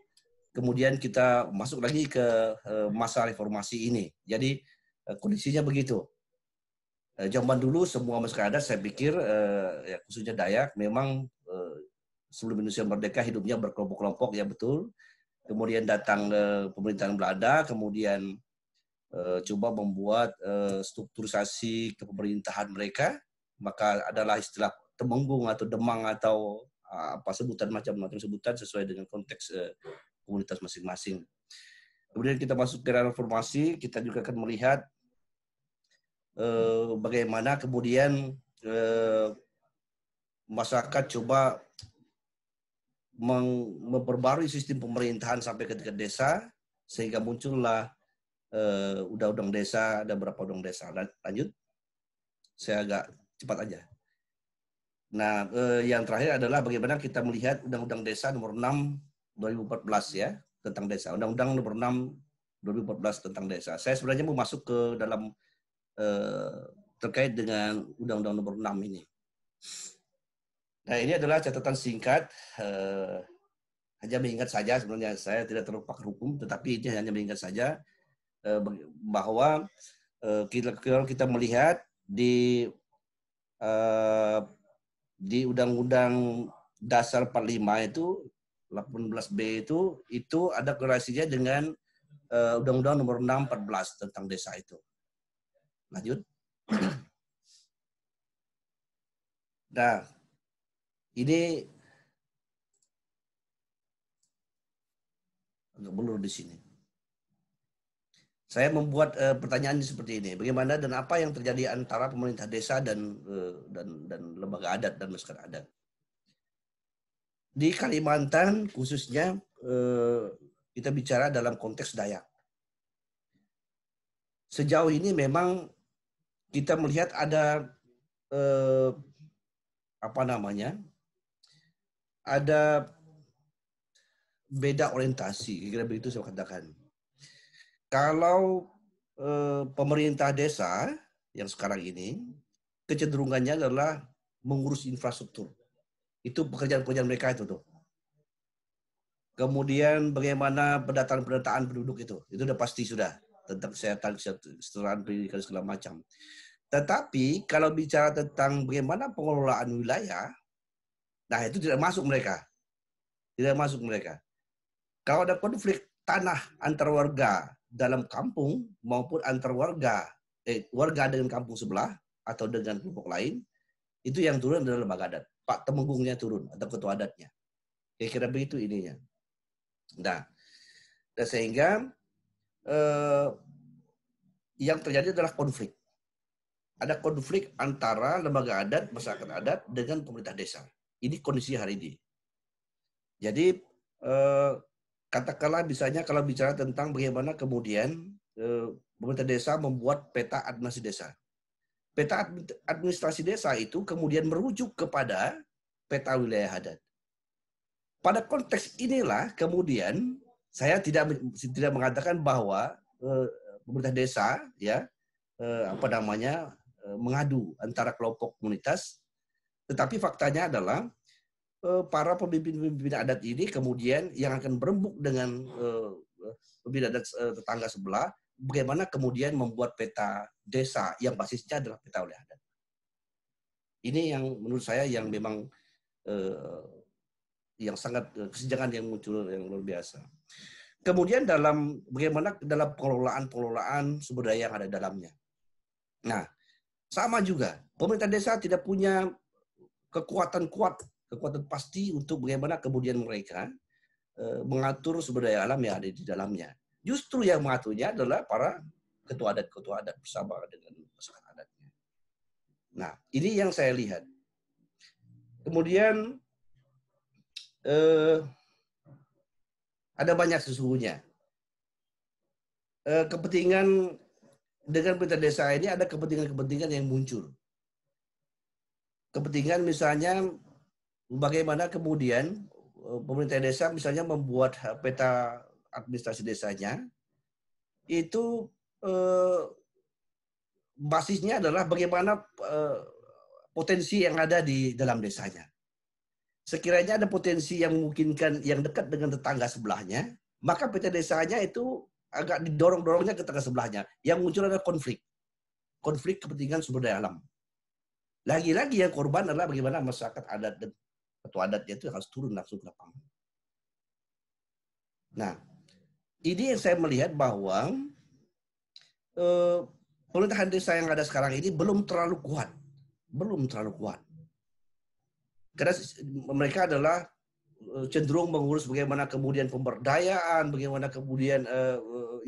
Speaker 9: kemudian kita masuk lagi ke eh, masa reformasi ini. Jadi eh, kondisinya begitu. Eh, Zaman dulu semua masyarakat saya pikir ya, khususnya Dayak memang sebelum Indonesia merdeka hidupnya berkelompok-kelompok ya betul. Kemudian datang pemerintahan Belanda, kemudian coba membuat strukturisasi kepemerintahan mereka, maka adalah istilah temenggung atau demang atau ah, apa sebutan macam-macam sebutan sesuai dengan konteks komunitas masing-masing. Kemudian kita masuk ke reformasi, kita juga akan melihat eh, bagaimana kemudian eh, masyarakat coba memperbarui sistem pemerintahan sampai ke tingkat desa sehingga muncullah eh, undang-undang desa dan beberapa undang desa. Lan- Lanjut, saya agak cepat aja. Nah, eh, yang terakhir adalah bagaimana kita melihat Undang-Undang Desa nomor 6 2014 ya tentang desa. Undang-Undang nomor 6 2014 tentang desa. Saya sebenarnya mau masuk ke dalam eh, terkait dengan Undang-Undang nomor 6 ini. Nah, ini adalah catatan singkat. eh, hanya mengingat saja sebenarnya saya tidak terlalu pakar hukum, tetapi ini hanya mengingat saja eh, bahwa eh, kita, kita melihat di eh, di Undang-Undang Dasar 45 itu 18B itu itu ada korelasinya dengan eh, Undang-Undang Nomor 6 14 tentang desa itu. Lanjut. <clears throat> Nah, ini agak blur di sini. Saya membuat eh, pertanyaan seperti ini. Bagaimana dan apa yang terjadi antara pemerintah desa dan eh, dan dan lembaga adat dan masyarakat adat? Di Kalimantan khususnya eh, kita bicara dalam konteks Dayak. Sejauh ini memang kita melihat ada eh, apa namanya? Ada beda orientasi, kira begitu saya katakan. Kalau eh, pemerintah desa yang sekarang ini kecenderungannya adalah mengurus infrastruktur. Itu pekerjaan-pekerjaan mereka itu tuh. Kemudian bagaimana pendataan-pendataan penduduk itu, itu udah pasti sudah tentang kesehatan, kesejahteraan pendidikan segala macam. Tetapi kalau bicara tentang bagaimana pengelolaan wilayah, nah itu tidak masuk mereka, tidak masuk mereka. Kalau ada konflik tanah antar warga dalam kampung maupun antar warga, eh, warga dengan kampung sebelah atau dengan kelompok lain, itu yang turun adalah lembaga adat. Pak Temenggungnya turun atau ketua adatnya. Kira-kira begitu ininya. Nah, dan sehingga eh, yang terjadi adalah konflik. Ada konflik antara lembaga adat, masyarakat adat dengan pemerintah desa. Ini kondisi hari ini. Jadi eh, katakanlah misalnya kalau bicara tentang bagaimana kemudian eh, pemerintah desa membuat peta administrasi desa. Peta ad- administrasi desa itu kemudian merujuk kepada peta wilayah adat. Pada konteks inilah kemudian saya tidak tidak mengatakan bahwa eh, pemerintah desa ya eh, apa namanya eh, mengadu antara kelompok komunitas, tetapi faktanya adalah para pemimpin-pemimpin adat ini kemudian yang akan berembuk dengan pemimpin adat tetangga sebelah, bagaimana kemudian membuat peta desa yang basisnya adalah peta adat. Ini yang menurut saya yang memang eh, yang sangat eh, kesenjangan yang muncul yang luar biasa. Kemudian dalam bagaimana dalam pengelolaan-pengelolaan sumber daya yang ada dalamnya. Nah, sama juga pemerintah desa tidak punya kekuatan kuat, kekuatan pasti untuk bagaimana kemudian mereka eh, mengatur sumber daya alam yang ada di dalamnya. Justru yang mengaturnya adalah para ketua adat-ketua adat bersama dengan masyarakat adatnya. Nah, ini yang saya lihat. Kemudian eh, ada banyak sesungguhnya. Eh, kepentingan dengan pemerintah desa ini ada kepentingan-kepentingan yang muncul. Kepentingan misalnya bagaimana kemudian eh, pemerintah desa misalnya membuat peta administrasi desanya itu eh, basisnya adalah bagaimana eh, potensi yang ada di dalam desanya sekiranya ada potensi yang memungkinkan yang dekat dengan tetangga sebelahnya, maka PT desanya itu agak didorong-dorongnya ke tetangga sebelahnya. Yang muncul adalah konflik. Konflik kepentingan sumber daya alam. Lagi-lagi yang korban adalah bagaimana masyarakat adat dan ketua adatnya itu harus turun langsung ke lapangan. Nah, ini yang saya melihat bahwa eh, pemerintahan desa yang ada sekarang ini belum terlalu kuat. Belum terlalu kuat karena mereka adalah cenderung mengurus bagaimana kemudian pemberdayaan, bagaimana kemudian eh,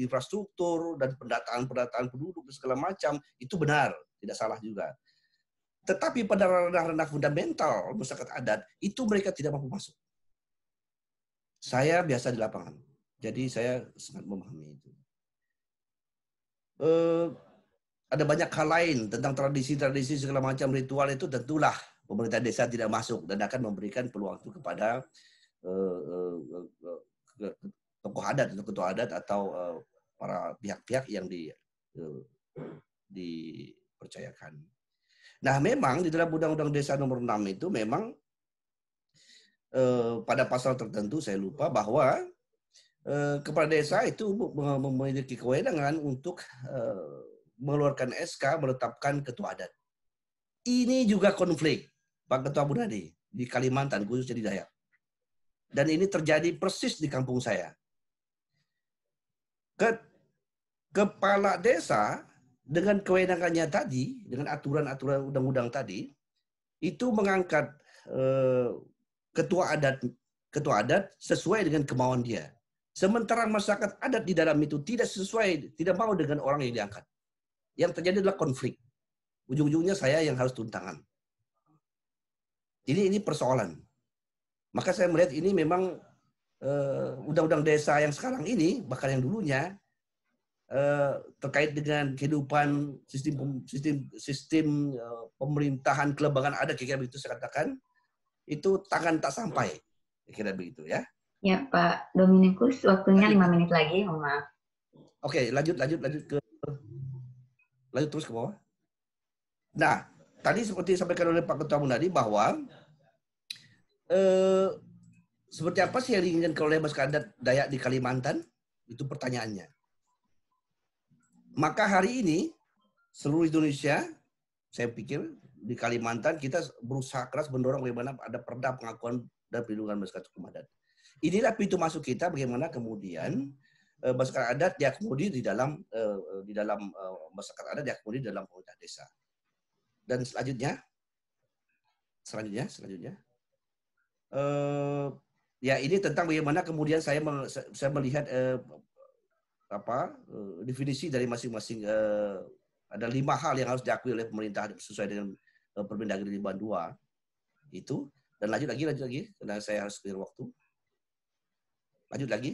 Speaker 9: infrastruktur dan pendataan-pendataan penduduk dan segala macam itu benar, tidak salah juga. Tetapi pada ranah-ranah fundamental masyarakat adat itu mereka tidak mampu masuk. Saya biasa di lapangan, jadi saya sangat memahami itu. Eh, ada banyak hal lain tentang tradisi-tradisi segala macam ritual itu tentulah pemerintah desa tidak masuk dan akan memberikan peluang itu kepada uh, uh, uh, tokoh adat atau ketua adat atau uh, para pihak-pihak yang di uh, dipercayakan. Nah, memang di dalam Undang-Undang Desa Nomor 6 itu memang uh, pada pasal tertentu saya lupa bahwa kepala desa itu memiliki kewenangan untuk uh, mengeluarkan SK menetapkan ketua adat. Ini juga konflik Pak Ketua Bunadi di Kalimantan khususnya di Dayak. Dan ini terjadi persis di kampung saya. Ke, kepala desa dengan kewenangannya tadi, dengan aturan-aturan undang-undang tadi, itu mengangkat eh, ketua adat ketua adat sesuai dengan kemauan dia. Sementara masyarakat adat di dalam itu tidak sesuai, tidak mau dengan orang yang diangkat. Yang terjadi adalah konflik. Ujung-ujungnya saya yang harus tuntangan. Ini ini persoalan. Maka saya melihat ini memang uh, undang-undang desa yang sekarang ini, bahkan yang dulunya, uh, terkait dengan kehidupan sistem sistem sistem uh, pemerintahan kelembagaan ada kira begitu saya katakan, itu tangan tak sampai. Kira begitu ya.
Speaker 7: Ya Pak Dominikus, waktunya lima menit lagi, mohon maaf.
Speaker 9: Oke, lanjut lanjut lanjut ke lanjut terus ke bawah. Nah, tadi seperti disampaikan oleh Pak Ketua Munadi bahwa eh, seperti apa sih yang diinginkan oleh masyarakat Dayak di Kalimantan? Itu pertanyaannya. Maka hari ini seluruh Indonesia, saya pikir di Kalimantan kita berusaha keras mendorong bagaimana ada perda pengakuan dan perlindungan masyarakat hukum adat. Inilah pintu masuk kita bagaimana kemudian uh, masyarakat adat diakomodir di dalam uh, di dalam uh, masyarakat adat diakomodir di dalam pemerintah desa. Dan selanjutnya, selanjutnya, selanjutnya, uh, ya ini tentang bagaimana kemudian saya saya melihat uh, apa uh, definisi dari masing-masing uh, ada lima hal yang harus diakui oleh pemerintah sesuai dengan uh, Permendagri 52 itu. Dan lanjut lagi lanjut lagi. Karena saya harus clear waktu lanjut lagi.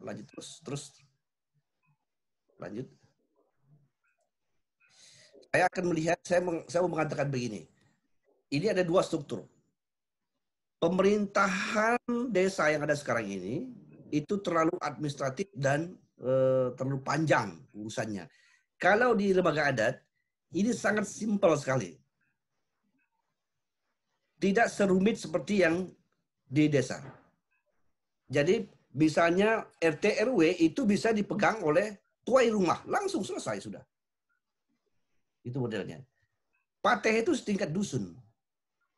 Speaker 9: Lanjut terus terus. Lanjut. Saya akan melihat saya meng, saya mau mengatakan begini. Ini ada dua struktur. Pemerintahan desa yang ada sekarang ini itu terlalu administratif dan e, terlalu panjang urusannya. Kalau di lembaga adat ini sangat simpel sekali. Tidak serumit seperti yang di desa jadi Misalnya RT RW itu bisa dipegang oleh tuai rumah, langsung selesai sudah. Itu modelnya. Pateh itu setingkat dusun.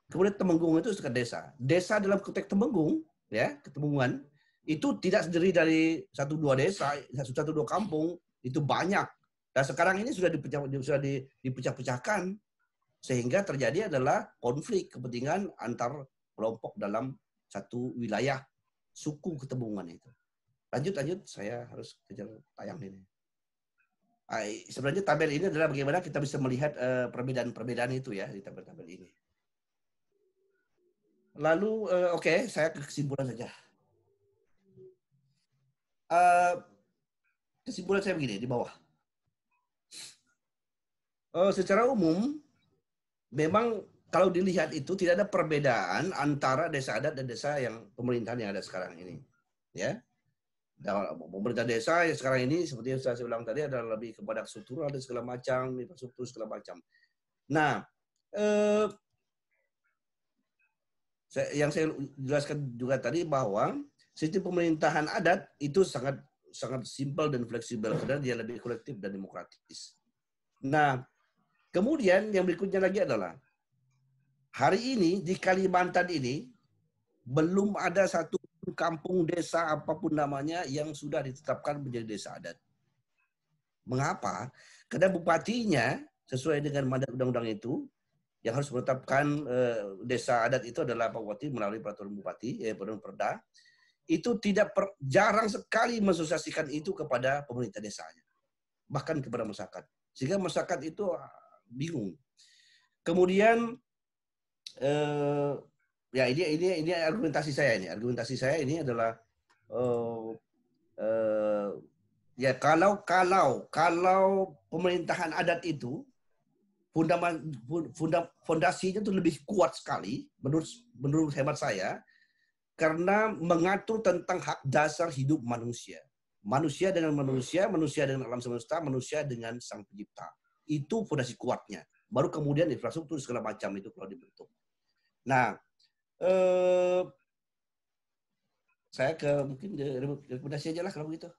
Speaker 9: Kemudian Temenggung itu setingkat desa. Desa dalam konteks Temenggung, ya, ketemunggungan, itu tidak sendiri dari satu dua desa, satu satu dua kampung, itu banyak. Dan sekarang ini sudah dipecah sudah dipecah-pecahkan sehingga terjadi adalah konflik kepentingan antar kelompok dalam satu wilayah suku ketembungan itu. Lanjut, lanjut. Saya harus kejar tayang ini. Sebenarnya tabel ini adalah bagaimana kita bisa melihat eh, perbedaan-perbedaan itu ya di tabel-tabel ini. Lalu, uh, oke, okay, saya ke kesimpulan saja. Uh, kesimpulan saya begini di bawah. Secara umum, memang kalau dilihat itu tidak ada perbedaan antara desa adat dan desa yang pemerintahan yang ada sekarang ini. Ya. Pemerintah desa yang sekarang ini seperti yang saya bilang tadi adalah lebih kepada struktural dan segala macam, infrastruktur segala macam. Nah, eh, yang saya jelaskan juga tadi bahwa sistem pemerintahan adat itu sangat sangat simpel dan fleksibel karena dia lebih kolektif dan demokratis. Nah, kemudian yang berikutnya lagi adalah Hari ini di Kalimantan ini belum ada satu kampung desa apa pun namanya yang sudah ditetapkan menjadi desa adat. Mengapa? Karena bupatinya sesuai dengan mandat undang-undang itu yang harus menetapkan uh, desa adat itu adalah Pak Bupati melalui peraturan bupati, ya peraturan perda. itu tidak per, jarang sekali mensosialisasikan itu kepada pemerintah desanya, bahkan kepada masyarakat. Sehingga masyarakat itu ah, bingung. Kemudian eh, ya ini ini ini argumentasi saya ini. Argumentasi saya ini adalah eh, eh, ya kalau kalau kalau pemerintahan adat itu fundamen funda, fondasinya itu lebih kuat sekali menurut menurut hemat saya karena mengatur tentang hak dasar hidup manusia. Manusia dengan manusia, manusia dengan alam semesta, manusia dengan sang pencipta. Itu fondasi kuatnya. Baru kemudian infrastruktur segala macam itu kalau dibentuk. Nah, eh, saya ke mungkin rekomendasi aja lah kalau begitu.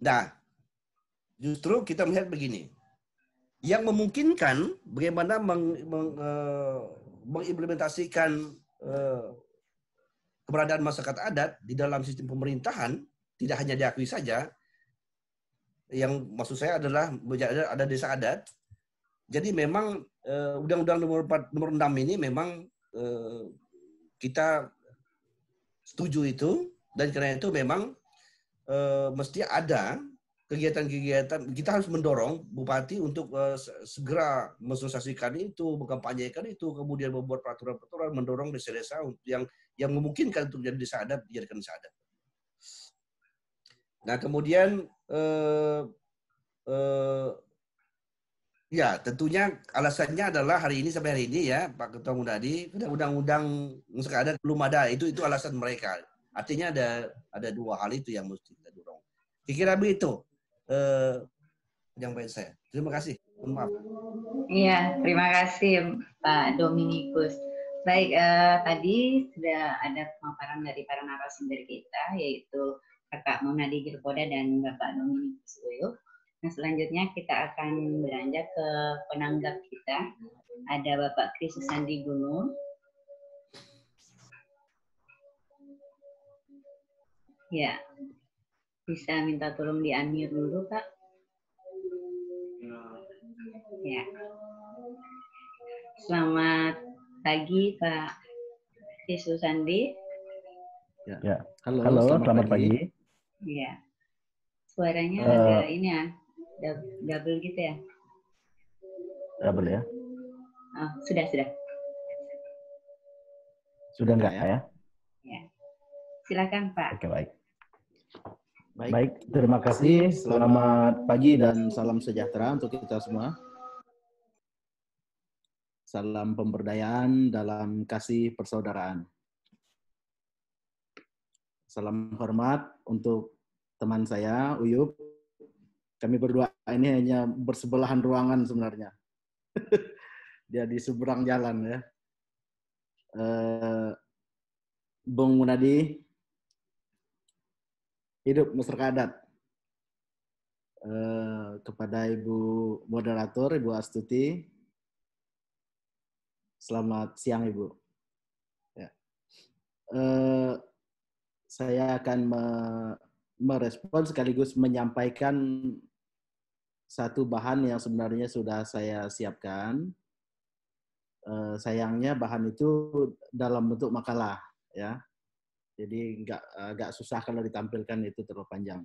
Speaker 9: Nah, justru kita melihat begini. Yang memungkinkan bagaimana meng, meng, uh, mengimplementasikan uh, keberadaan masyarakat adat di dalam sistem pemerintahan tidak hanya diakui saja. Yang maksud saya adalah ada desa adat. Jadi memang Undang-Undang nomor 4, nomor 6 ini memang uh, kita setuju itu dan karena itu memang uh, mesti ada kegiatan-kegiatan kita harus mendorong bupati untuk segera mensosialisasikan itu, mengkampanyekan itu, kemudian membuat peraturan-peraturan, mendorong desa-desa yang yang memungkinkan untuk jadi desa adat dijadikan desa adat. Nah kemudian uh, uh, ya tentunya alasannya adalah hari ini sampai hari ini ya Pak Ketua Mudadi undang-undang masyarakat adat belum ada itu itu alasan mereka. Artinya ada ada dua hal itu yang mesti kita dorong. Kira-kira begitu eh, penyampaian saya. Terima kasih. Maaf.
Speaker 7: Iya, terima kasih Pak Dominikus. Baik, eh, tadi sudah ada pemaparan dari para narasumber kita, yaitu Kakak Monadi Girpoda dan Bapak Dominikus Uyup. Nah, selanjutnya kita akan beranjak ke penanggap kita. Ada Bapak Kris Sandi Gunung. Ya, bisa minta tolong di unmute dulu, Pak? Ya. Selamat pagi, Pak Yesus Sandi.
Speaker 10: Ya. ya. Halo, Halo selamat, selamat pagi.
Speaker 7: Iya. Suaranya uh, agak ini ya, double gitu ya?
Speaker 10: Double ya?
Speaker 7: Oh, sudah, sudah.
Speaker 10: Sudah enggak ya?
Speaker 7: Ya. Silakan, Pak.
Speaker 10: Oke, baik. Baik, Baik terima kasih. Selamat pagi dan salam sejahtera untuk kita semua. Salam pemberdayaan dalam kasih persaudaraan. Salam hormat untuk teman saya, Uyup. Kami berdua ini hanya bersebelahan ruangan sebenarnya. <laughs> Dia di seberang jalan ya. Uh, Bung Munadi, hidup masyarakat. Uh, kepada Ibu moderator, Ibu Astuti. Selamat siang, Ibu. Ya. Uh, saya akan me merespon sekaligus menyampaikan satu bahan yang sebenarnya sudah saya siapkan. Uh, sayangnya bahan itu dalam bentuk makalah, ya. Jadi nggak agak susah kalau ditampilkan itu terlalu panjang.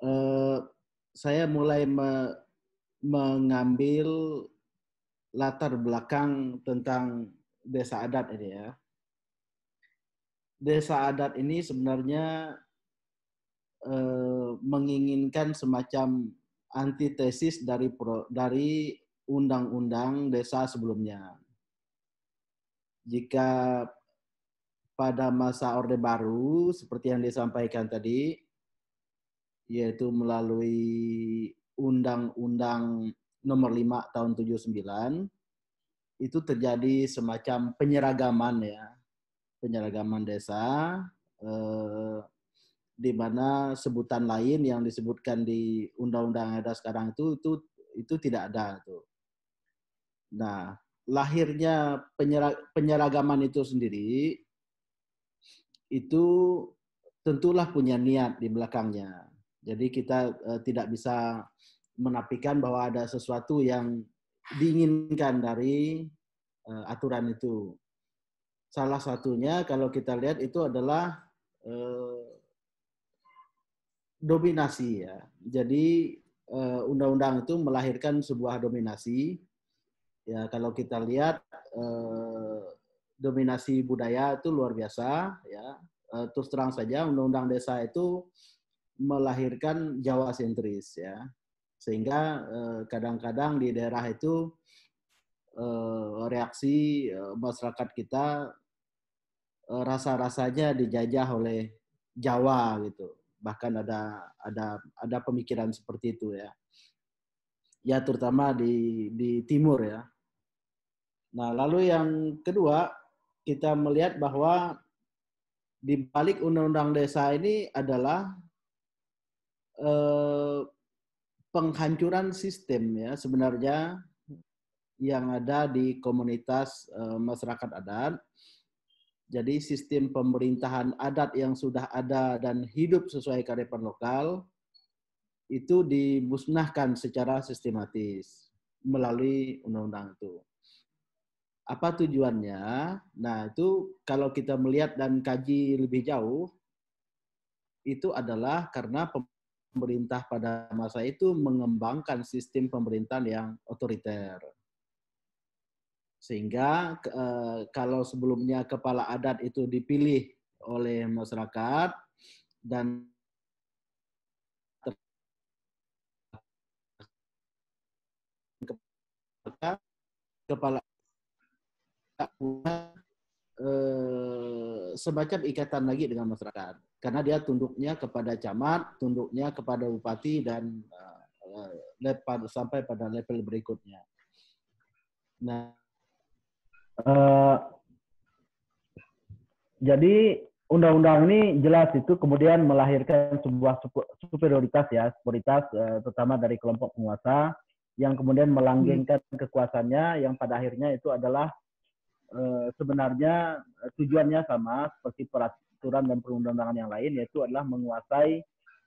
Speaker 10: Uh, saya mulai me mengambil latar belakang tentang desa adat ini ya. Desa adat ini sebenarnya uh, menginginkan semacam antitesis dari pro, dari undang-undang desa sebelumnya. Jika pada masa Orde Baru seperti yang disampaikan tadi yaitu melalui Undang-Undang Nomor 5 Tahun 79 itu terjadi semacam penyeragaman ya penyeragaman desa eh, di mana sebutan lain yang disebutkan di undang-undang yang ada sekarang itu itu itu tidak ada tuh. Nah, lahirnya penyeragaman itu sendiri itu tentulah punya niat di belakangnya. Jadi kita uh, tidak bisa menafikan bahwa ada sesuatu yang diinginkan dari uh, aturan itu. salah satunya kalau kita lihat itu adalah eh, dominasi ya. Jadi eh, undang-undang itu melahirkan sebuah dominasi. Ya kalau kita lihat eh, dominasi budaya itu luar biasa ya. Eh, terus terang saja undang-undang desa itu melahirkan Jawa sentris ya. Sehingga eh, kadang-kadang di daerah itu reaksi masyarakat kita rasa-rasanya dijajah oleh Jawa gitu. Bahkan ada ada ada pemikiran seperti itu ya. Ya terutama di di timur ya. Nah, lalu yang kedua kita melihat bahwa di balik undang-undang desa ini adalah eh, penghancuran sistem ya sebenarnya yang ada di komunitas eh, masyarakat adat. Jadi sistem pemerintahan adat yang sudah ada dan hidup sesuai kearifan lokal itu dimusnahkan secara sistematis melalui undang-undang itu. Apa tujuannya? Nah, itu kalau kita melihat dan kaji lebih jauh, itu adalah karena pemerintah pada masa itu mengembangkan sistem pemerintahan yang otoriter. Sehingga eh, kalau sebelumnya kepala adat itu dipilih oleh masyarakat dan kepala punya eh, semacam ikatan lagi dengan masyarakat karena dia tunduknya kepada camat, tunduknya kepada bupati dan eh, sampai pada level berikutnya. Nah,
Speaker 11: Eh, jadi undang-undang ini jelas itu kemudian melahirkan sebuah superioritas ya, superioritas eh, terutama dari kelompok penguasa yang kemudian melanggengkan kekuasaannya yang pada akhirnya itu adalah eh, sebenarnya tujuannya sama seperti peraturan dan perundang-undangan yang lain yaitu adalah menguasai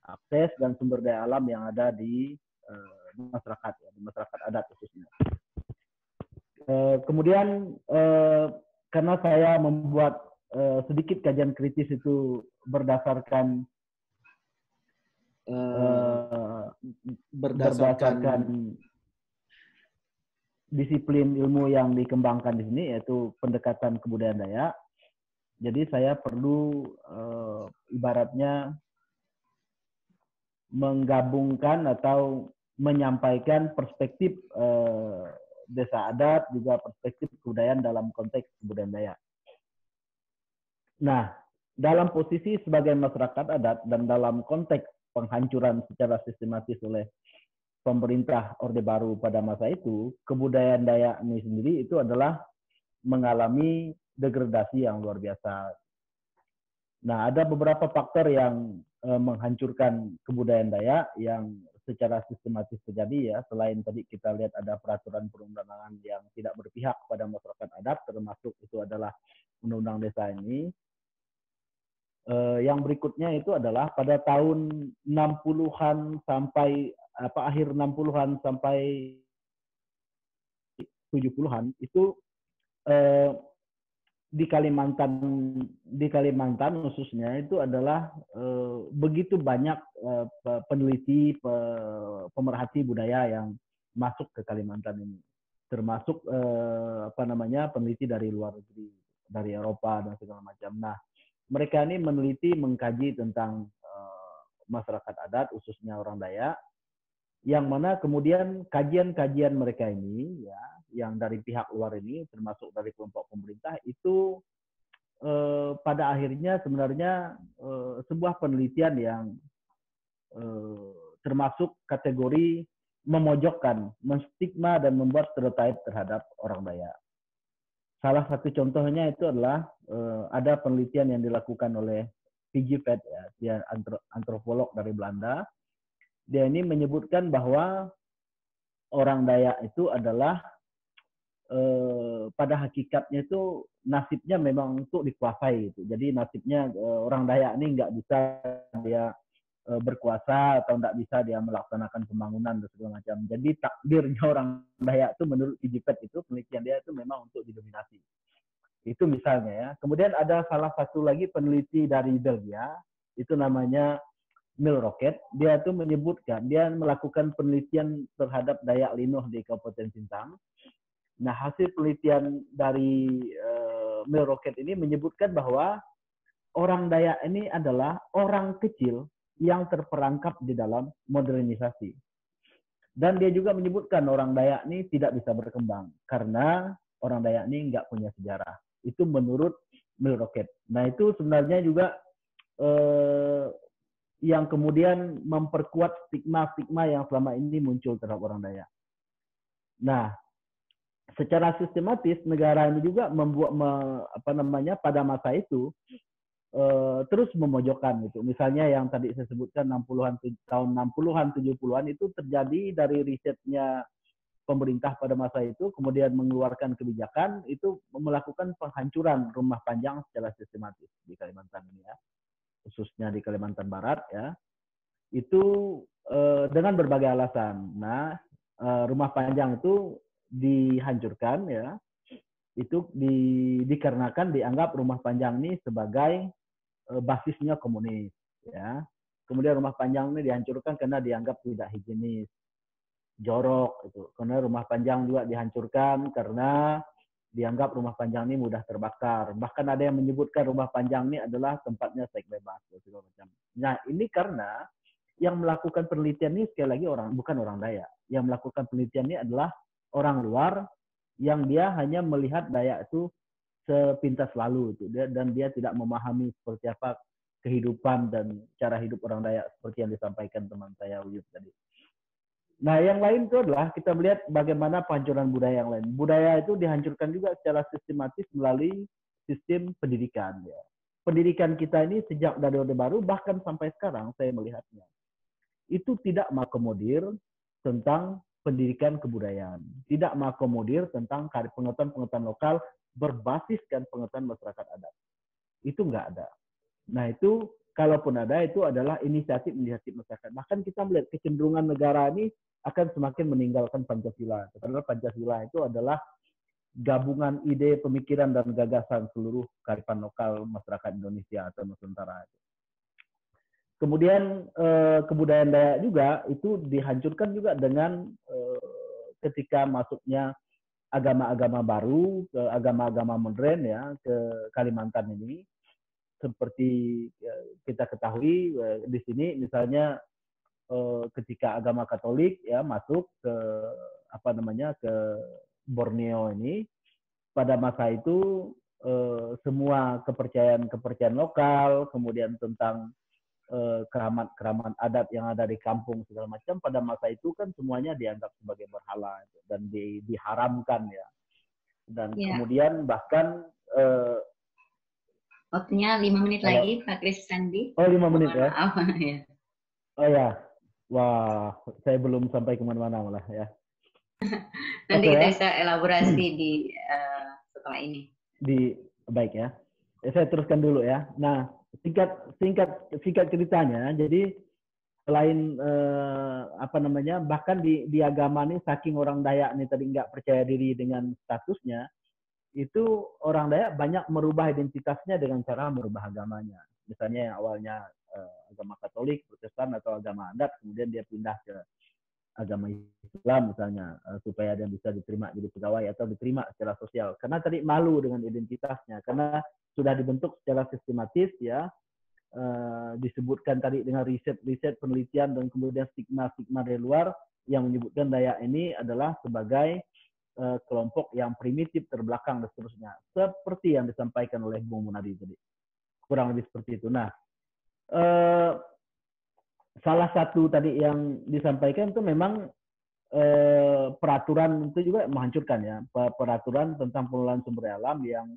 Speaker 11: akses dan sumber daya alam yang ada di eh, masyarakat ya, di masyarakat adat khususnya. Eh, kemudian eh, karena saya membuat eh, sedikit kajian kritis itu berdasarkan eh,
Speaker 10: berdasarkan-
Speaker 11: berdasarkan disiplin ilmu yang dikembangkan di sini yaitu pendekatan kebudayaan Dayak. Jadi saya perlu eh, ibaratnya menggabungkan atau menyampaikan perspektif eh, desa adat juga perspektif kebudayaan dalam konteks kebudayaan Dayak. Nah, dalam posisi sebagai masyarakat adat dan dalam konteks penghancuran secara sistematis oleh pemerintah Orde Baru pada masa itu, kebudayaan Dayak ini sendiri itu adalah mengalami degradasi yang luar biasa. Nah, ada beberapa faktor yang eh, menghancurkan kebudayaan Dayak yang secara sistematis terjadi ya. Selain tadi kita lihat ada peraturan perundangan yang tidak berpihak pada masyarakat adat, termasuk itu adalah undang-undang desa ini. Eh, yang berikutnya itu adalah pada tahun 60-an sampai apa akhir 60-an sampai 70-an itu eh, di Kalimantan di Kalimantan khususnya itu adalah eh, begitu banyak eh, pe- peneliti pe- pemerhati budaya yang masuk ke Kalimantan ini termasuk eh, apa namanya peneliti dari luar negeri dari Eropa dan segala macam. Nah mereka ini meneliti mengkaji tentang masyarakat adat khususnya orang Dayak yang mana kemudian kajian-kajian mereka ini ya yang dari pihak luar ini termasuk dari kelompok pemerintah itu eh, pada akhirnya sebenarnya eh, sebuah penelitian yang eh, termasuk kategori memojokkan, menstigma dan membuat stereotip terhadap orang Dayak. Salah satu contohnya itu adalah eh, ada penelitian yang dilakukan oleh P.G. Ya, dia antro- antropolog dari Belanda dia ini menyebutkan bahwa orang Dayak itu adalah eh, pada hakikatnya itu nasibnya memang untuk dikuasai gitu. Jadi nasibnya eh, orang Dayak ini nggak bisa dia eh, berkuasa atau nggak bisa dia melaksanakan pembangunan dan segala macam. Jadi takdirnya orang Dayak itu menurut Kijipet itu penelitian dia itu memang untuk didominasi. Itu misalnya ya. Kemudian ada salah satu lagi peneliti dari Belgia, itu namanya Mil Rocket. Dia itu menyebutkan, dia melakukan penelitian terhadap Dayak Linoh di Kabupaten Sintang. Nah, hasil penelitian dari uh, Mil Rocket ini menyebutkan bahwa orang Dayak ini adalah orang kecil yang terperangkap di dalam modernisasi. Dan dia juga menyebutkan orang Dayak ini tidak bisa berkembang karena orang Dayak ini nggak punya sejarah. Itu menurut Mil Rocket. Nah itu sebenarnya juga eh, yang kemudian memperkuat stigma-stigma yang selama ini muncul terhadap orang Dayak. Nah, secara sistematis negara ini juga membuat me, apa namanya pada masa itu uh, terus memojokkan gitu. Misalnya yang tadi saya sebutkan 60-an tahun 60-an 70-an itu terjadi dari risetnya pemerintah pada masa itu kemudian mengeluarkan kebijakan itu melakukan penghancuran rumah panjang secara sistematis di Kalimantan ini ya. Khususnya di Kalimantan Barat ya. Itu uh, dengan berbagai alasan. Nah, uh, rumah panjang itu dihancurkan ya itu di, dikarenakan dianggap rumah panjang ini sebagai uh, basisnya komunis ya. Kemudian rumah panjang ini dihancurkan karena dianggap tidak higienis jorok itu karena rumah panjang juga dihancurkan karena dianggap rumah panjang ini mudah terbakar. Bahkan ada yang menyebutkan rumah panjang ini adalah tempatnya seks bebas macam. Nah ini karena yang melakukan penelitian ini sekali lagi orang bukan orang Dayak. Yang melakukan penelitian ini adalah orang luar yang dia hanya melihat Dayak itu sepintas lalu itu dan dia tidak memahami seperti apa kehidupan dan cara hidup orang Dayak seperti yang disampaikan teman saya Uyup tadi. Nah, yang lain itu adalah kita melihat bagaimana penghancuran budaya yang lain. Budaya itu dihancurkan juga secara sistematis melalui sistem pendidikan ya. Pendidikan kita ini sejak dari Orde Baru bahkan sampai sekarang saya melihatnya itu tidak mengakomodir tentang pendidikan kebudayaan, tidak mengakomodir tentang pengetahuan-pengetahuan lokal berbasiskan pengetahuan masyarakat adat. Itu enggak ada. Nah itu kalaupun ada itu adalah inisiatif-inisiatif masyarakat. Bahkan kita melihat kecenderungan negara ini akan semakin meninggalkan Pancasila. Karena Pancasila itu adalah gabungan ide, pemikiran, dan gagasan seluruh karifan lokal masyarakat Indonesia atau Nusantara. Kemudian eh, kebudayaan Dayak juga itu dihancurkan juga dengan eh, ketika masuknya agama-agama baru, agama-agama modern ya ke Kalimantan ini. Seperti ya, kita ketahui eh, di sini misalnya ketika agama Katolik ya masuk ke apa namanya ke Borneo ini pada masa itu semua kepercayaan-kepercayaan lokal kemudian tentang keramat-keramat adat yang ada di kampung segala macam pada masa itu kan semuanya dianggap sebagai berhala dan di, diharamkan ya dan
Speaker 7: Ya.
Speaker 11: kemudian bahkan eh,
Speaker 7: Waktunya lima menit
Speaker 11: Kalau-
Speaker 7: lagi, Pak Kris Sandi.
Speaker 11: oh lima menit ya
Speaker 7: Maaf, <laughs> ya.
Speaker 11: oh ya wah saya belum sampai ke mana-mana malah ya <laughs>
Speaker 7: Nanti
Speaker 11: Oke
Speaker 7: kita
Speaker 11: ya.
Speaker 7: bisa elaborasi di eh, setelah ini.
Speaker 11: di baik ya. Eh, Saya teruskan dulu ya. Nah, singkat singkat singkat ceritanya, jadi selain eh, apa namanya, bahkan di di agama nih saking orang Dayak nih tadi nggak percaya diri dengan statusnya, itu orang Dayak banyak merubah identitasnya dengan cara merubah agamanya. Misalnya yang awalnya eh, agama Katolik, Protestan atau agama adat, kemudian dia pindah ke agama Islam misalnya eh, supaya dia bisa diterima jadi pegawai atau diterima secara sosial karena tadi malu dengan identitasnya karena sudah dibentuk secara sistematis ya. Eh, disebutkan tadi dengan riset-riset penelitian dan kemudian stigma-stigma dari luar yang menyebutkan Dayak ini adalah sebagai eh, kelompok yang primitif terbelakang dan seterusnya. Seperti yang disampaikan oleh Bung Munadi tadi. Kurang lebih seperti itu. Nah eh, salah satu tadi yang disampaikan itu memang peraturan itu juga menghancurkan ya. Pe- peraturan tentang pengelolaan sumber daya alam yang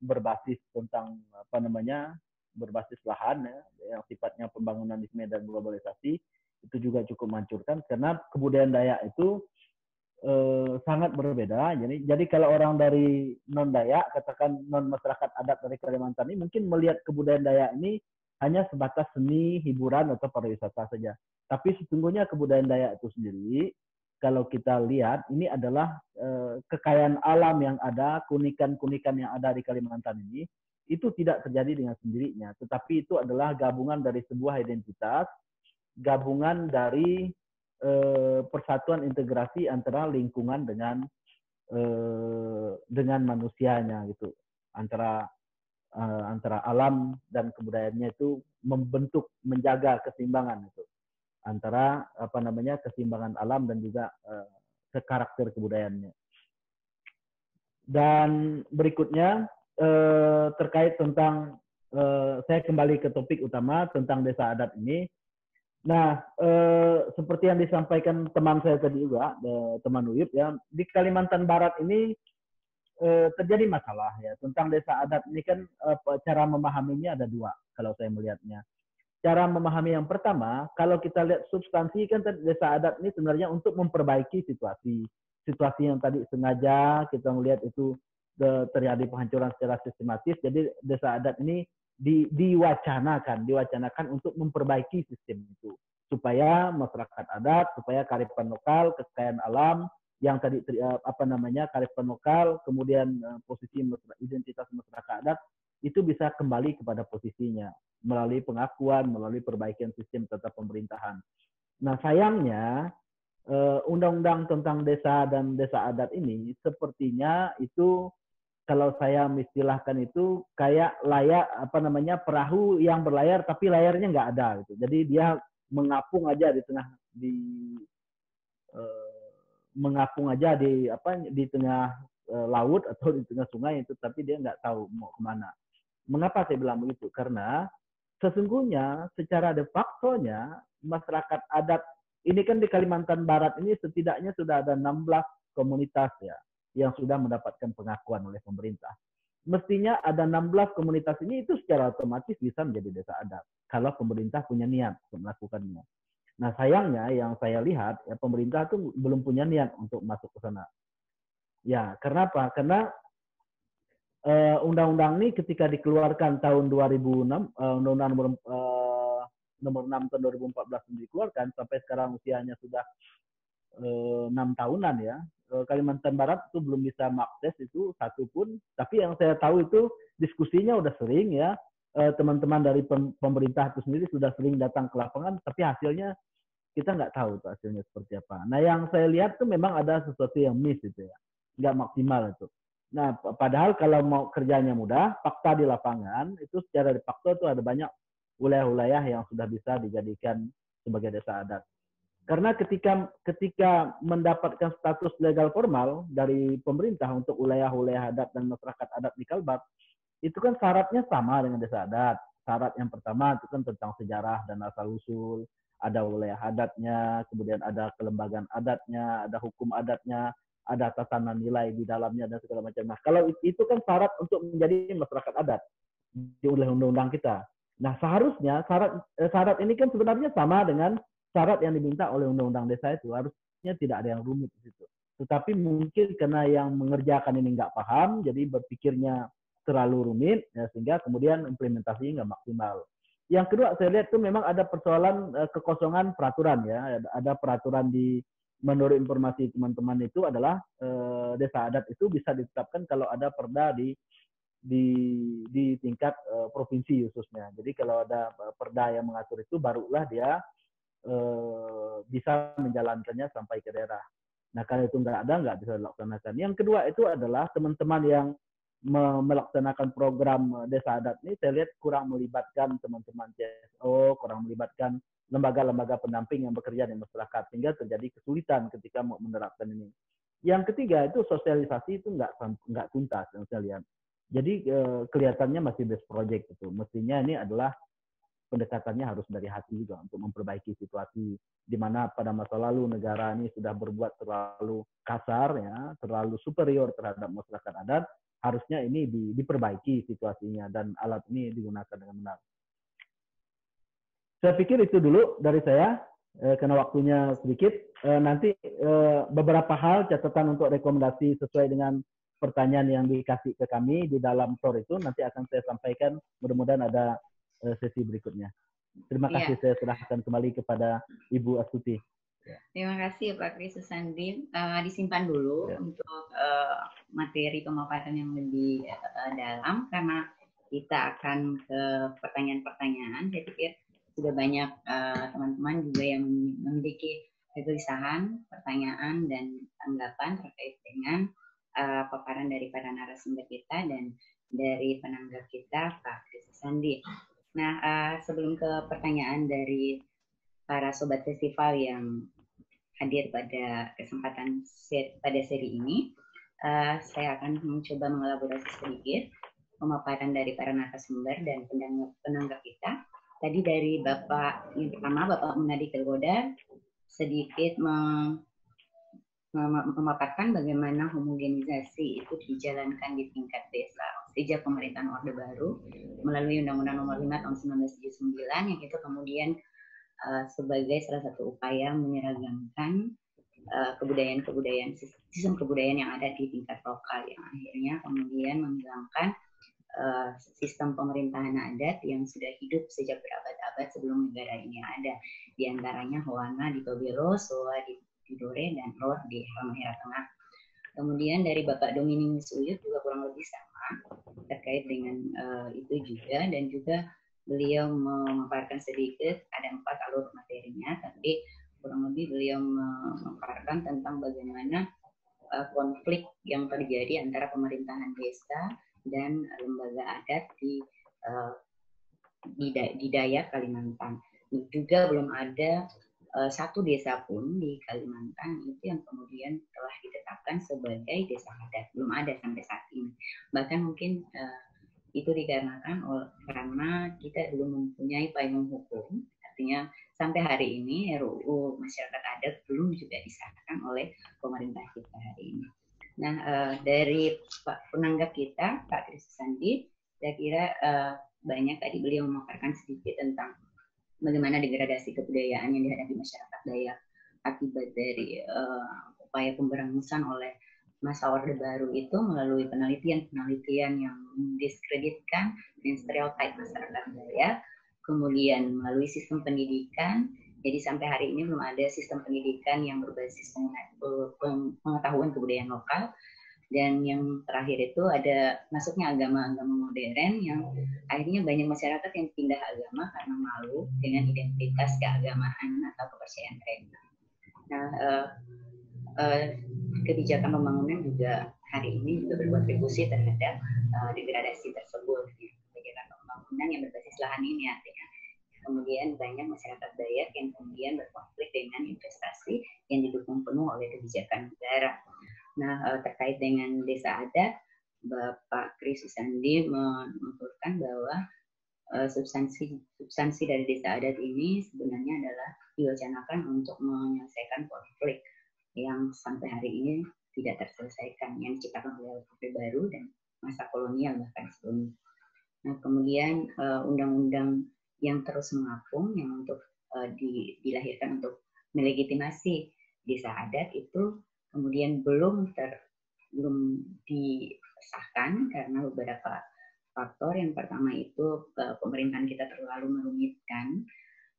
Speaker 11: berbasis tentang apa namanya berbasis lahan ya yang sifatnya pembangunan di sini dan globalisasi itu juga cukup menghancurkan karena kebudayaan Dayak itu eh, sangat berbeda jadi jadi kalau orang dari non Dayak katakan non masyarakat adat dari Kalimantan ini mungkin melihat kebudayaan Dayak ini hanya sebatas seni, hiburan atau pariwisata saja. Tapi sesungguhnya kebudayaan Dayak itu sendiri kalau kita lihat ini adalah eh, kekayaan alam yang ada, kunikan-kunikan yang ada di Kalimantan ini itu tidak terjadi dengan sendirinya, tetapi itu adalah gabungan dari sebuah identitas, gabungan dari eh, persatuan integrasi antara lingkungan dengan eh, dengan manusianya gitu, antara antara alam dan kebudayaannya itu membentuk menjaga keseimbangan itu antara apa namanya keseimbangan alam dan juga uh, karakter kebudayaannya. Dan berikutnya uh, terkait tentang uh, saya kembali ke topik utama tentang desa adat ini. Nah, uh, seperti yang disampaikan teman saya tadi juga, uh, teman Uyup ya, di Kalimantan Barat ini uh, terjadi masalah ya tentang desa adat ini kan uh, cara memahaminya ada dua kalau saya melihatnya cara memahami yang pertama, kalau kita lihat substansi kan desa adat ini sebenarnya untuk memperbaiki situasi. Situasi yang tadi sengaja kita melihat itu terjadi penghancuran secara sistematis. Jadi desa adat ini di, diwacanakan, diwacanakan untuk memperbaiki sistem itu supaya masyarakat adat, supaya karifan lokal, kekayaan alam yang tadi eh, apa namanya karifan lokal, kemudian eh, posisi identitas masyarakat adat itu bisa kembali kepada posisinya melalui pengakuan, melalui perbaikan sistem tata pemerintahan. Nah, sayangnya eh, undang-undang tentang desa dan desa adat ini sepertinya itu kalau saya istilahkan itu kayak layak apa namanya perahu yang berlayar tapi layarnya nggak ada gitu. Jadi dia mengapung aja di tengah di eh, mengapung aja di apa di tengah eh, laut atau di tengah sungai itu tapi dia nggak tahu mau ke mana. Mengapa saya bilang begitu? Karena sesungguhnya secara de facto-nya masyarakat adat ini kan di Kalimantan Barat ini setidaknya sudah ada 16 komunitas ya yang sudah mendapatkan pengakuan oleh pemerintah. Mestinya ada 16 komunitas ini itu secara otomatis bisa menjadi desa adat kalau pemerintah punya niat untuk melakukannya. Nah sayangnya yang saya lihat ya pemerintah itu belum punya niat untuk masuk ke sana. Ya, karena apa? Karena undang-undang ini ketika dikeluarkan tahun 2006, uh, eh, undang-undang nomor, uh, nomor 6 tahun 2014 dikeluarkan sampai sekarang usianya sudah enam tahunan ya. Kalimantan Barat itu belum bisa mengakses itu satu pun. Tapi yang saya tahu itu diskusinya udah sering ya. Teman-teman dari pemerintah itu sendiri sudah sering datang ke lapangan, tapi hasilnya kita nggak tahu tuh hasilnya seperti apa. Nah yang saya lihat tuh memang ada sesuatu yang miss itu ya, nggak maksimal itu. Nah, padahal kalau mau kerjanya mudah, fakta di lapangan itu secara de facto itu ada banyak wilayah-wilayah yang sudah bisa dijadikan sebagai desa adat. Karena ketika ketika mendapatkan status legal formal dari pemerintah untuk wilayah-wilayah adat dan masyarakat adat di Kalbar, itu kan syaratnya sama dengan desa adat. Syarat yang pertama itu kan tentang sejarah dan asal usul, ada wilayah adatnya, kemudian ada kelembagaan adatnya, ada hukum adatnya, ada tatanan nilai di dalamnya dan segala macam. Nah, kalau itu kan syarat untuk menjadi masyarakat adat di undang-undang kita. Nah, seharusnya syarat eh, syarat ini kan sebenarnya sama dengan syarat yang diminta oleh undang-undang desa itu. Harusnya tidak ada yang rumit di situ. Tetapi mungkin karena yang mengerjakan ini nggak paham, jadi berpikirnya terlalu rumit, ya, sehingga kemudian implementasinya nggak maksimal. Yang kedua, saya lihat itu memang ada persoalan eh, kekosongan peraturan ya, ada peraturan di menurut informasi teman-teman itu adalah eh, desa adat itu bisa ditetapkan kalau ada perda di di di tingkat eh, provinsi khususnya. Jadi kalau ada eh, perda yang mengatur itu barulah dia bisa menjalankannya sampai ke daerah. Nah kalau itu nggak ada nggak bisa dilaksanakan. Yang kedua itu adalah teman-teman yang melaksanakan program desa adat ini saya lihat kurang melibatkan teman-teman CSO, kurang melibatkan lembaga-lembaga pendamping yang bekerja di masyarakat sehingga terjadi kesulitan ketika mau menerapkan ini. Yang ketiga itu sosialisasi itu nggak nggak tuntas yang saya lihat. Jadi eh, kelihatannya masih best project itu. Mestinya ini adalah pendekatannya harus dari hati juga untuk memperbaiki situasi di mana pada masa lalu negara ini sudah berbuat terlalu kasar ya, terlalu superior terhadap masyarakat adat. Harusnya ini di, diperbaiki situasinya dan alat ini digunakan dengan benar. Saya pikir itu dulu dari saya, eh, karena waktunya sedikit. Eh, nanti eh, beberapa hal catatan untuk rekomendasi sesuai dengan pertanyaan yang dikasih ke kami di dalam tour itu nanti akan saya sampaikan. Mudah-mudahan ada eh, sesi berikutnya. Terima iya. kasih. Yeah. Saya serahkan kembali kepada Ibu Astuti.
Speaker 7: Terima kasih Pak Kris Susandi. Uh, disimpan dulu
Speaker 11: Ya.
Speaker 7: untuk uh, materi pemaparan yang lebih uh, dalam karena kita akan ke pertanyaan-pertanyaan. Saya pikir sudah banyak uh, teman-teman juga yang memiliki kegelisahan, pertanyaan dan tanggapan terkait dengan uh, paparan dari para narasumber kita dan dari penanggap kita Pak Kris Susandi. Nah, uh, sebelum ke pertanyaan dari para sobat festival yang hadir pada kesempatan seri, pada seri ini, uh, saya akan mencoba mengelaborasi sedikit pemaparan dari para narasumber dan penanggap kita. Tadi dari Bapak yang pertama, Bapak Munadi Kelgoda, sedikit mem, mem- memaparkan bagaimana homogenisasi itu dijalankan di tingkat desa. Sejak pemerintahan Orde Baru melalui Undang-Undang Nomor 5 Tahun 1979 yang itu kemudian uh, sebagai salah satu upaya menyeragamkan uh, kebudayaan-kebudayaan sistem kebudayaan yang ada di tingkat lokal yang akhirnya kemudian menghilangkan uh, sistem pemerintahan adat yang sudah hidup sejak berabad-abad sebelum negara ini ada di antaranya Hoana di Tobiro, Soa di Tidore dan Lor di Halmahera Tengah. Kemudian dari Bapak Dominikus Uyut juga kurang lebih sama terkait dengan uh, itu juga dan juga beliau memaparkan sedikit ada empat alur materinya tapi kurang lebih beliau memaparkan tentang bagaimana uh, konflik yang terjadi antara pemerintahan desa dan lembaga adat di uh, di, Dayak Kalimantan. Juga belum ada uh, satu desa pun di Kalimantan itu yang kemudian telah ditetapkan sebagai desa adat. Belum ada sampai saat ini. Bahkan mungkin uh, itu dikarenakan karena kita belum mempunyai payung hukum. Artinya sampai hari ini RUU masyarakat adat belum juga disahkan oleh pemerintah kita hari ini. Nah, uh, dari Pak penanggap kita, Pak Kris Sandi, saya kira uh, banyak tadi beliau memaparkan sedikit tentang bagaimana degradasi kebudayaan yang dihadapi masyarakat Dayak akibat dari uh, upaya pemberangusan oleh masa Orde Baru itu melalui penelitian-penelitian yang mendiskreditkan dan stereotip masyarakat Dayak, kemudian melalui sistem pendidikan jadi sampai hari ini belum ada sistem pendidikan yang berbasis pengetahuan kebudayaan lokal. Dan yang terakhir itu ada masuknya agama-agama modern yang akhirnya banyak masyarakat yang pindah agama karena malu dengan identitas keagamaan atau kepercayaan mereka. Nah, uh, kebijakan pembangunan juga hari ini juga berkontribusi terhadap uh, degradasi tersebut. Kebijakan pembangunan yang berbasis lahan ini artinya kemudian banyak masyarakat Dayak yang kemudian berkonflik dengan investasi yang didukung penuh oleh kebijakan negara. Nah, terkait dengan desa adat, Bapak Kris Sandi menuturkan bahwa substansi substansi dari desa adat ini sebenarnya adalah diwacanakan untuk menyelesaikan konflik yang sampai hari ini tidak terselesaikan yang diciptakan oleh Orde Baru dan masa kolonial bahkan sebelumnya. Nah, kemudian undang-undang yang terus mengapung yang untuk uh, di, dilahirkan untuk melegitimasi desa adat itu kemudian belum ter belum disahkan karena beberapa faktor yang pertama itu uh, pemerintahan kita terlalu merumitkan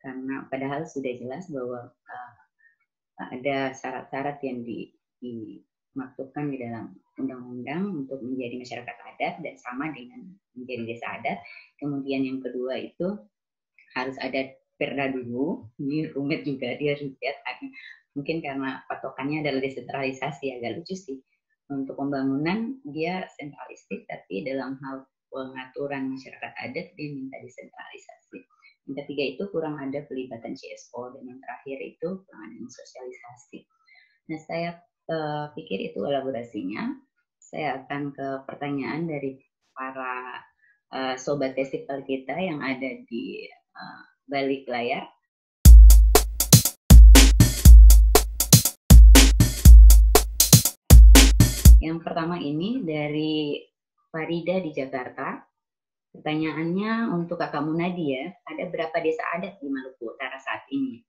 Speaker 7: karena padahal sudah jelas bahwa uh, ada syarat-syarat yang di, di dalam undang-undang untuk menjadi masyarakat adat dan sama dengan menjadi desa adat. Kemudian yang kedua itu harus ada perda dulu. Ini rumit juga dia ribet. Mungkin karena patokannya adalah desentralisasi agak lucu sih. Untuk pembangunan dia sentralistik, tapi dalam hal pengaturan masyarakat adat dia minta desentralisasi. Yang ketiga itu kurang ada pelibatan CSO dan yang terakhir itu kurang ada sosialisasi. Nah saya uh, pikir itu elaborasinya. Saya akan ke pertanyaan dari para uh, sobat festival kita yang ada di balik layar. Yang pertama ini dari Farida di Jakarta. Pertanyaannya untuk Kakak Munadi ya, ada berapa desa adat di Maluku Utara saat ini?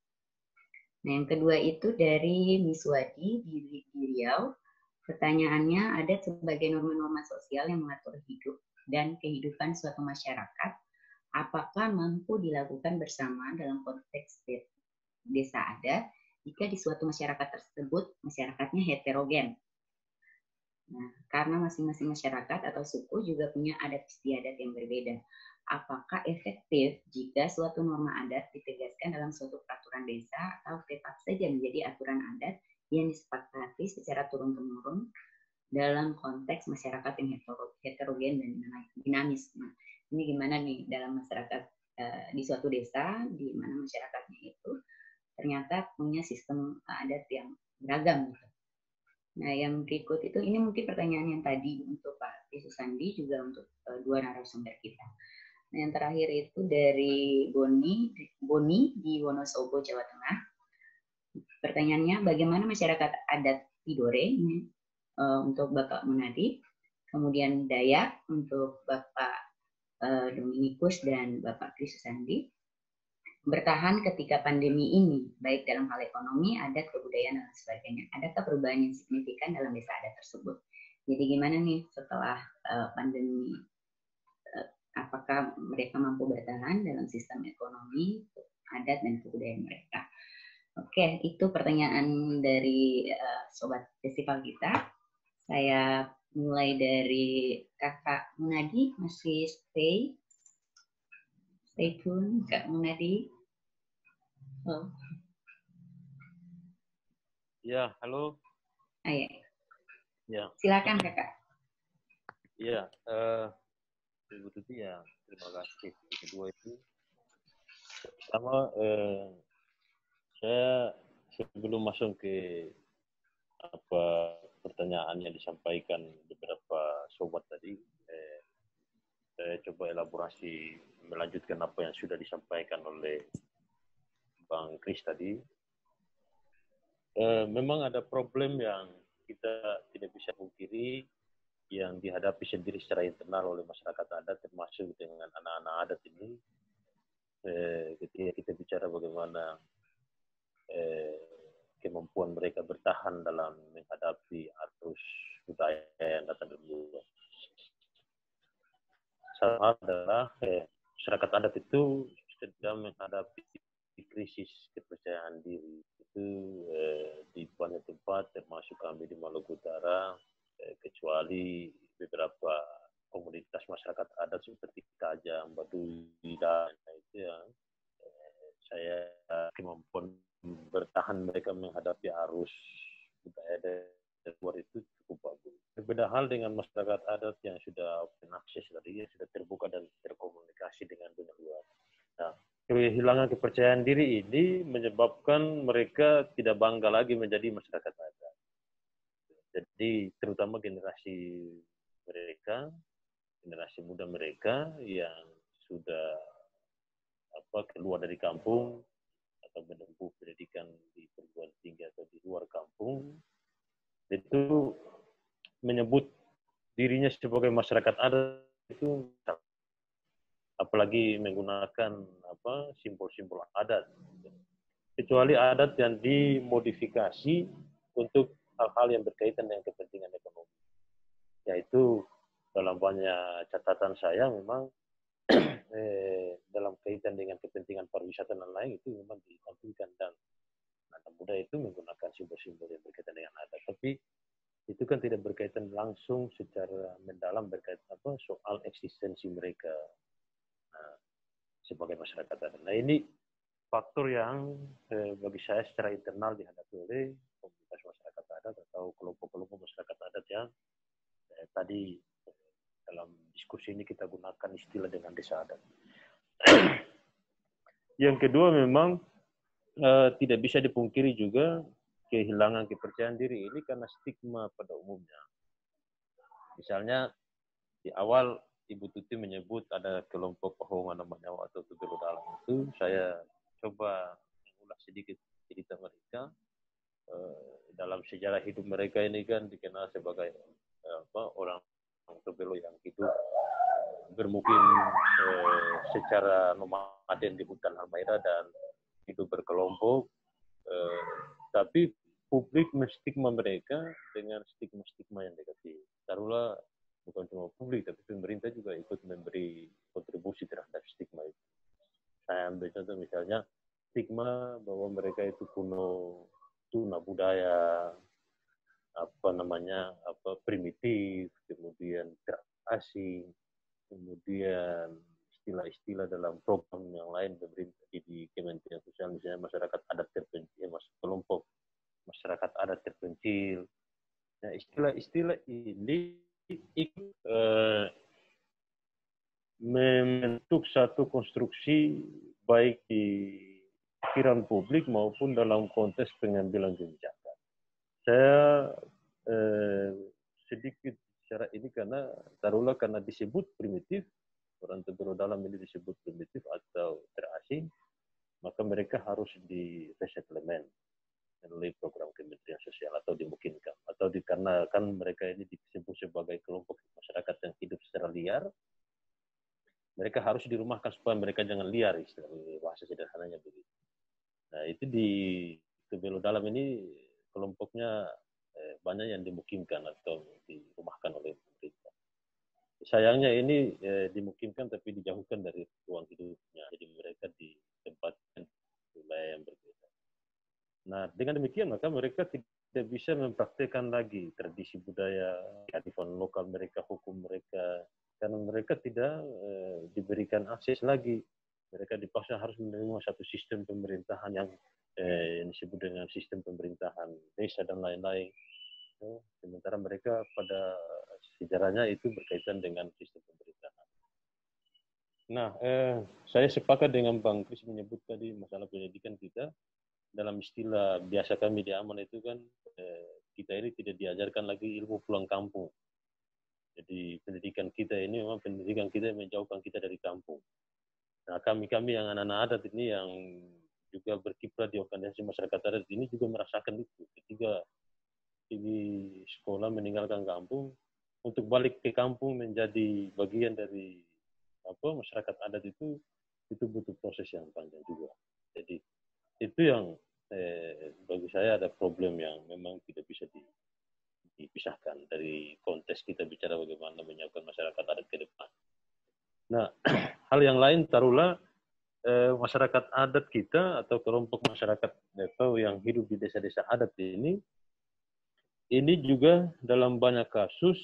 Speaker 7: Nah, yang kedua itu dari Miswadi di, di Riau. Pertanyaannya, ada sebagai norma-norma sosial yang mengatur hidup dan kehidupan suatu masyarakat apakah mampu dilakukan bersama dalam konteks desa adat jika di suatu masyarakat tersebut masyarakatnya heterogen. Nah, karena masing-masing masyarakat atau suku juga punya adat istiadat yang berbeda. Apakah efektif jika suatu norma adat ditegaskan dalam suatu peraturan desa atau tetap saja menjadi aturan adat yang disepakati secara turun-temurun dalam konteks masyarakat yang heterogen dan dinamis. Nah, ini gimana nih dalam masyarakat uh, di suatu desa di mana masyarakatnya itu ternyata punya sistem adat yang beragam gitu. Nah, yang berikut itu ini mungkin pertanyaan yang tadi untuk Pak Tisu Sandi juga untuk uh, dua narasumber kita. Nah, yang terakhir itu dari Boni Boni di Wonosobo, Jawa Tengah. Pertanyaannya, bagaimana masyarakat adat Tidore uh, untuk Bapak Munadi, kemudian Dayak untuk Bapak Dominikus dan Bapak Kris Sandi, bertahan ketika pandemi ini, baik dalam hal ekonomi, adat, kebudayaan, dan sebagainya. Adakah perubahan yang signifikan dalam desa adat tersebut? Jadi gimana nih setelah uh, pandemi, uh, apakah mereka mampu bertahan dalam sistem ekonomi, adat, dan kebudayaan mereka? Oke, itu pertanyaan dari sobat festival kita. Saya mulai dari kakak Munadi, masih stay Stay tune, Kak Munadi. Oh.
Speaker 8: Ya, halo.
Speaker 7: Ah, ya.
Speaker 8: Ya.
Speaker 7: Silakan Kakak.
Speaker 8: Ya, uh, Ibu Tuti ya, terima kasih. Kedua itu, pertama uh, saya sebelum masuk ke apa pertanyaan yang disampaikan beberapa sobat tadi, eh, saya coba elaborasi melanjutkan apa yang sudah disampaikan oleh Bang Kris tadi. Eh, memang ada problem yang kita tidak bisa pungkiri yang dihadapi sendiri secara internal oleh masyarakat adat termasuk dengan anak-anak adat ini. Eh, ketika kita bicara bagaimana eh, kemampuan mereka bertahan dalam menghadapi arus budaya yang datang dari luar. Salah adalah eh, masyarakat adat itu sedang menghadapi krisis kepercayaan diri itu eh, di banyak tempat termasuk kami di Maluku Utara eh, kecuali beberapa komunitas masyarakat adat seperti Kajang, Baduy dan itu yang eh, saya kemampuan bertahan mereka menghadapi arus budaya dari luar itu cukup bagus. Berbeda hal dengan masyarakat adat yang sudah akses tadi, yang sudah terbuka dan terkomunikasi dengan dunia luar. Nah, kehilangan kepercayaan diri ini menyebabkan mereka tidak bangga lagi menjadi masyarakat adat. Jadi terutama generasi mereka, generasi muda mereka yang sudah apa keluar dari kampung atau menempuh pendidikan di perguruan tinggi atau di luar kampung itu menyebut dirinya sebagai masyarakat adat itu apalagi menggunakan apa simbol-simbol adat. Kecuali adat yang dimodifikasi untuk hal-hal yang berkaitan dengan kepentingan ekonomi. Yaitu dalam banyak catatan saya memang eh, dalam kaitan dengan kepentingan pariwisata dan lain itu memang ditampilkan dan anak muda itu menggunakan simbol-simbol yang berkaitan dengan adat. Tapi itu kan berkaitan langsung secara mendalam berkaitan apa soal eksistensi mereka nah, sebagai masyarakat adat. Nah ini faktor yang eh, bagi saya secara internal dihadapi oleh komunitas masyarakat adat atau kelompok-kelompok masyarakat adat yang eh, tadi eh, dalam diskusi ini kita gunakan istilah dengan desa adat. <clears throat> yang kedua memang uh, tidak bisa dipungkiri juga kehilangan kepercayaan diri ini karena stigma. Misalnya di awal Ibu Tuti menyebut ada kelompok pohongan namanya atau Tudulu Dalam itu, saya coba mengulas sedikit cerita mereka. Uh, dalam sejarah hidup mereka ini kan dikenal sebagai uh, apa, orang Tobelo yang hidup bermukim uh, secara nomaden di hutan Halmahera dan hidup berkelompok, eh, tapi publik menstigma mereka dengan stigma-stigma yang negatif. Taruhlah bukan cuma publik, tapi pemerintah juga ikut memberi kontribusi terhadap stigma itu. Saya ambil contoh misalnya stigma bahwa mereka itu kuno, tuna budaya, apa namanya, apa primitif, kemudian terasing, kemudian istilah-istilah dalam program yang lain pemerintah di Kementerian Sosial misalnya masyarakat adat terpencil, masuk kelompok masyarakat adat terpencil. Nah, istilah-istilah ini ikut eh, membentuk satu konstruksi baik di pikiran publik maupun dalam konteks pengambilan kebijakan. Saya eh, sedikit bicara ini karena taruhlah karena disebut primitif, orang Tebero dalam ini disebut primitif atau terasing, maka mereka harus di resettlement melalui program Kementerian Sosial atau dimungkinkan atau dikarenakan mereka ini disebut sebagai kelompok masyarakat yang hidup secara liar mereka harus dirumahkan supaya mereka jangan liar istilah bahasa sederhananya begitu. Nah itu di Kebelo Dalam ini kelompoknya eh, banyak yang dimungkinkan atau dirumahkan oleh pemerintah. Sayangnya ini eh, dimungkinkan tapi dijauhkan dari ruang hidupnya. Jadi mereka ditempatkan di wilayah yang berbeda. Nah, dengan demikian maka mereka tidak bisa mempraktekkan lagi tradisi budaya, kearifan lokal mereka, hukum mereka, karena mereka tidak eh, diberikan akses lagi. Mereka dipaksa harus menerima satu sistem pemerintahan yang yang disebut dengan sistem pemerintahan desa dan lain-lain. Sementara mereka pada sejarahnya itu berkaitan dengan sistem pemerintahan. Nah, eh, saya sepakat dengan Bang Kris menyebut tadi masalah pendidikan kita dalam istilah biasa kami di Aman itu kan eh, kita ini tidak diajarkan lagi ilmu pulang kampung. Jadi pendidikan kita ini memang pendidikan kita menjauhkan kita dari kampung. Nah kami-kami yang anak-anak adat ini yang juga berkiprah di organisasi masyarakat adat ini juga merasakan itu. Ketika di sekolah meninggalkan kampung, untuk balik ke kampung menjadi bagian dari apa masyarakat adat itu itu butuh proses yang panjang juga. Jadi itu yang eh, bagi saya ada problem yang memang tidak bisa di, dipisahkan dari konteks kita bicara bagaimana menyiapkan masyarakat adat ke depan. Nah, <clears throat> hal yang lain taruhlah eh, masyarakat adat kita atau kelompok masyarakat atau yang hidup di desa-desa adat ini, ini juga dalam banyak kasus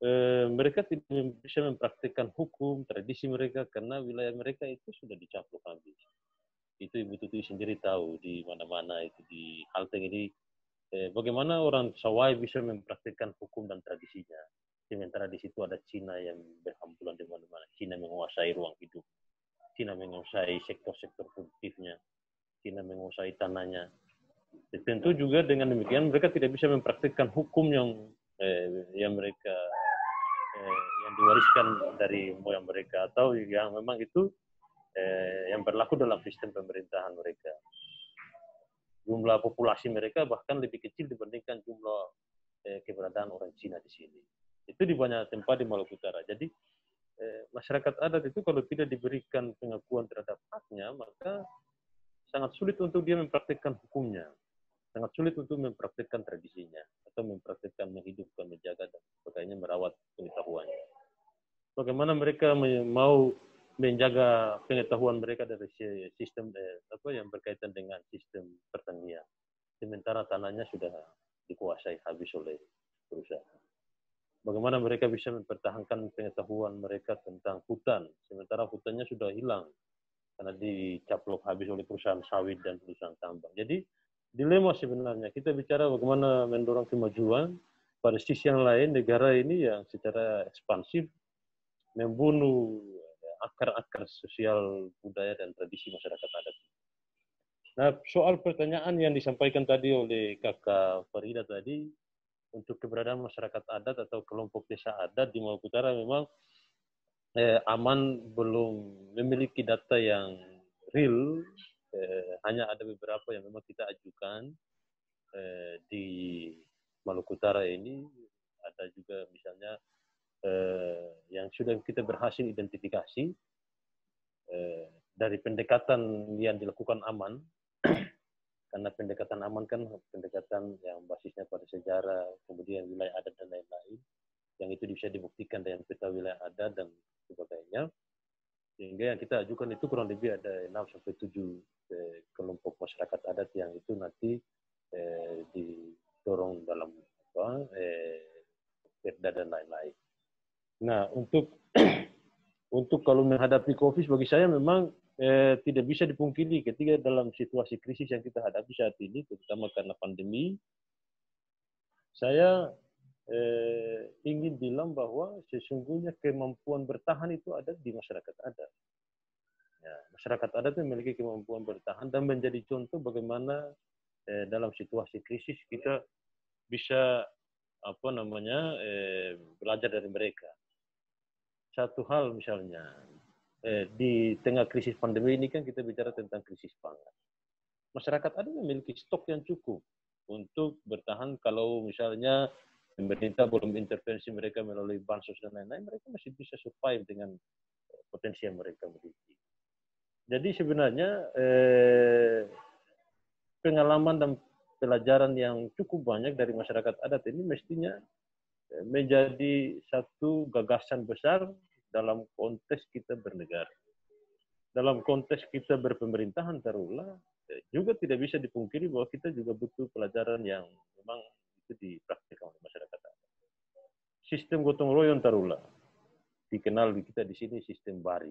Speaker 8: eh, mereka tidak bisa mempraktikkan hukum tradisi mereka karena wilayah mereka itu sudah dicaplok habis itu Ibu Tuti sendiri tahu di mana-mana itu di Halteng ini eh, bagaimana orang Sawai bisa mempraktikkan hukum dan tradisinya. Sementara di situ ada Cina yang berhamburan di mana-mana. Cina menguasai ruang hidup. Cina menguasai sektor-sektor produktifnya. Cina menguasai tanahnya. Tentu juga dengan demikian mereka tidak bisa mempraktikkan hukum yang eh, yang mereka eh, yang diwariskan dari moyang mereka atau yang memang itu eh, yang berlaku dalam sistem pemerintahan mereka. Jumlah populasi mereka bahkan lebih kecil dibandingkan jumlah eh, keberadaan orang Cina di sini. Itu di banyak tempat di Maluku Utara. Jadi eh, masyarakat adat itu kalau tidak diberikan pengakuan terhadap haknya, maka sangat sulit untuk dia mempraktikkan hukumnya. Sangat sulit untuk mempraktikkan tradisinya atau mempraktikkan menghidupkan, menjaga dan sebagainya merawat pengetahuannya. Bagaimana mereka mau menjaga pengetahuan mereka dari sistem eh, apa yang berkaitan dengan sistem pertanian. Sementara tanahnya sudah dikuasai habis oleh perusahaan. Bagaimana mereka bisa mempertahankan pengetahuan mereka tentang hutan, sementara hutannya sudah hilang karena dicaplok habis oleh perusahaan sawit dan perusahaan tambang. Jadi dilema sebenarnya kita bicara bagaimana mendorong kemajuan pada sisi yang lain negara ini yang secara ekspansif membunuh akar-akar sosial budaya dan tradisi masyarakat adat. Nah, soal pertanyaan yang disampaikan tadi oleh kakak Farida tadi, untuk keberadaan masyarakat adat atau kelompok desa adat di Maluku Utara memang eh, aman belum memiliki data yang real, eh, hanya ada beberapa yang memang kita ajukan eh, di Maluku Utara ini, ada juga misalnya eh, yang sudah kita berhasil identifikasi eh, dari pendekatan yang dilakukan aman <clears throat> karena pendekatan aman kan pendekatan yang basisnya pada sejarah kemudian wilayah adat dan lain-lain yang itu bisa dibuktikan dengan peta wilayah adat dan sebagainya Sehingga yang kita ajukan itu kurang lebih ada 6 sampai 7 eh, kelompok masyarakat adat yang itu nanti eh, didorong dalam apa, eh, perda dan lain-lain. Nah, untuk <clears throat> untuk kalau menghadapi COVID bagi saya memang eh, tidak bisa dipungkiri ketika dalam situasi krisis yang kita hadapi saat ini, terutama karena pandemi, saya eh, ingin bilang bahwa sesungguhnya kemampuan bertahan itu ada di masyarakat adat. Ya, masyarakat adat memiliki kemampuan bertahan dan menjadi contoh bagaimana eh, dalam situasi krisis kita bisa apa namanya eh, belajar dari mereka. Satu hal misalnya eh, di tengah krisis pandemi ini kan kita bicara tentang krisis pangan. Masyarakat adat memiliki stok yang cukup untuk bertahan kalau misalnya pemerintah belum intervensi mereka melalui bansos dan lain-lain, mereka masih bisa survive dengan eh, potensi yang mereka miliki. Jadi sebenarnya eh, pengalaman dan pelajaran yang cukup banyak dari masyarakat adat ini mestinya menjadi satu gagasan besar dalam konteks kita bernegara. Dalam konteks kita berpemerintahan taruhlah, eh, juga tidak bisa dipungkiri bahwa kita juga butuh pelajaran yang memang itu dipraktikkan oleh masyarakat. Sistem gotong royong taruhlah, dikenal di kita di sini sistem bari.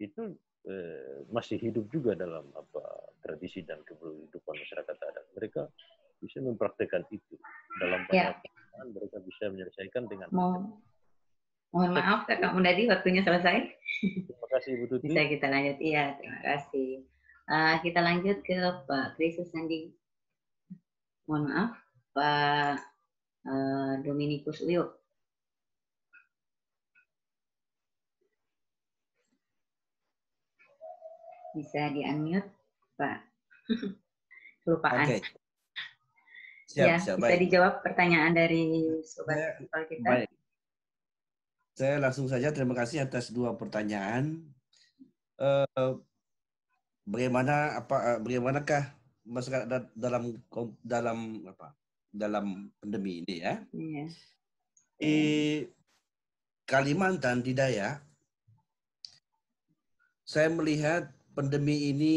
Speaker 8: Itu eh, masih hidup juga dalam apa tradisi dan kehidupan masyarakat adat. Mereka bisa mempraktekkan itu dalam
Speaker 7: Ya.
Speaker 8: penyampaian mereka bisa menyelesaikan dengan
Speaker 7: Mau, mohon maaf Kakak Mundadi waktunya selesai.
Speaker 8: Terima kasih Ibu Tuti.
Speaker 7: Bisa kita lanjut. Iya, terima kasih. Eh, kita lanjut ke Pak Krisis Sandi. Mohon maaf, Pak eh, Dominikus Uyo. Bisa di-unmute, Pak. <laughs> Kelupaan.
Speaker 9: Oke. Siap,
Speaker 7: ya,
Speaker 9: siap,
Speaker 7: bisa
Speaker 9: baik.
Speaker 7: dijawab pertanyaan dari sobat festival kita.
Speaker 9: Baik. Saya langsung saja terima kasih atas dua pertanyaan. Eh, bagaimana apa eh, bagaimanakah masyarakat dalam dalam apa dalam pandemi ini ya?
Speaker 7: Iya.
Speaker 9: Di Kalimantan di Dayak, saya melihat pandemi ini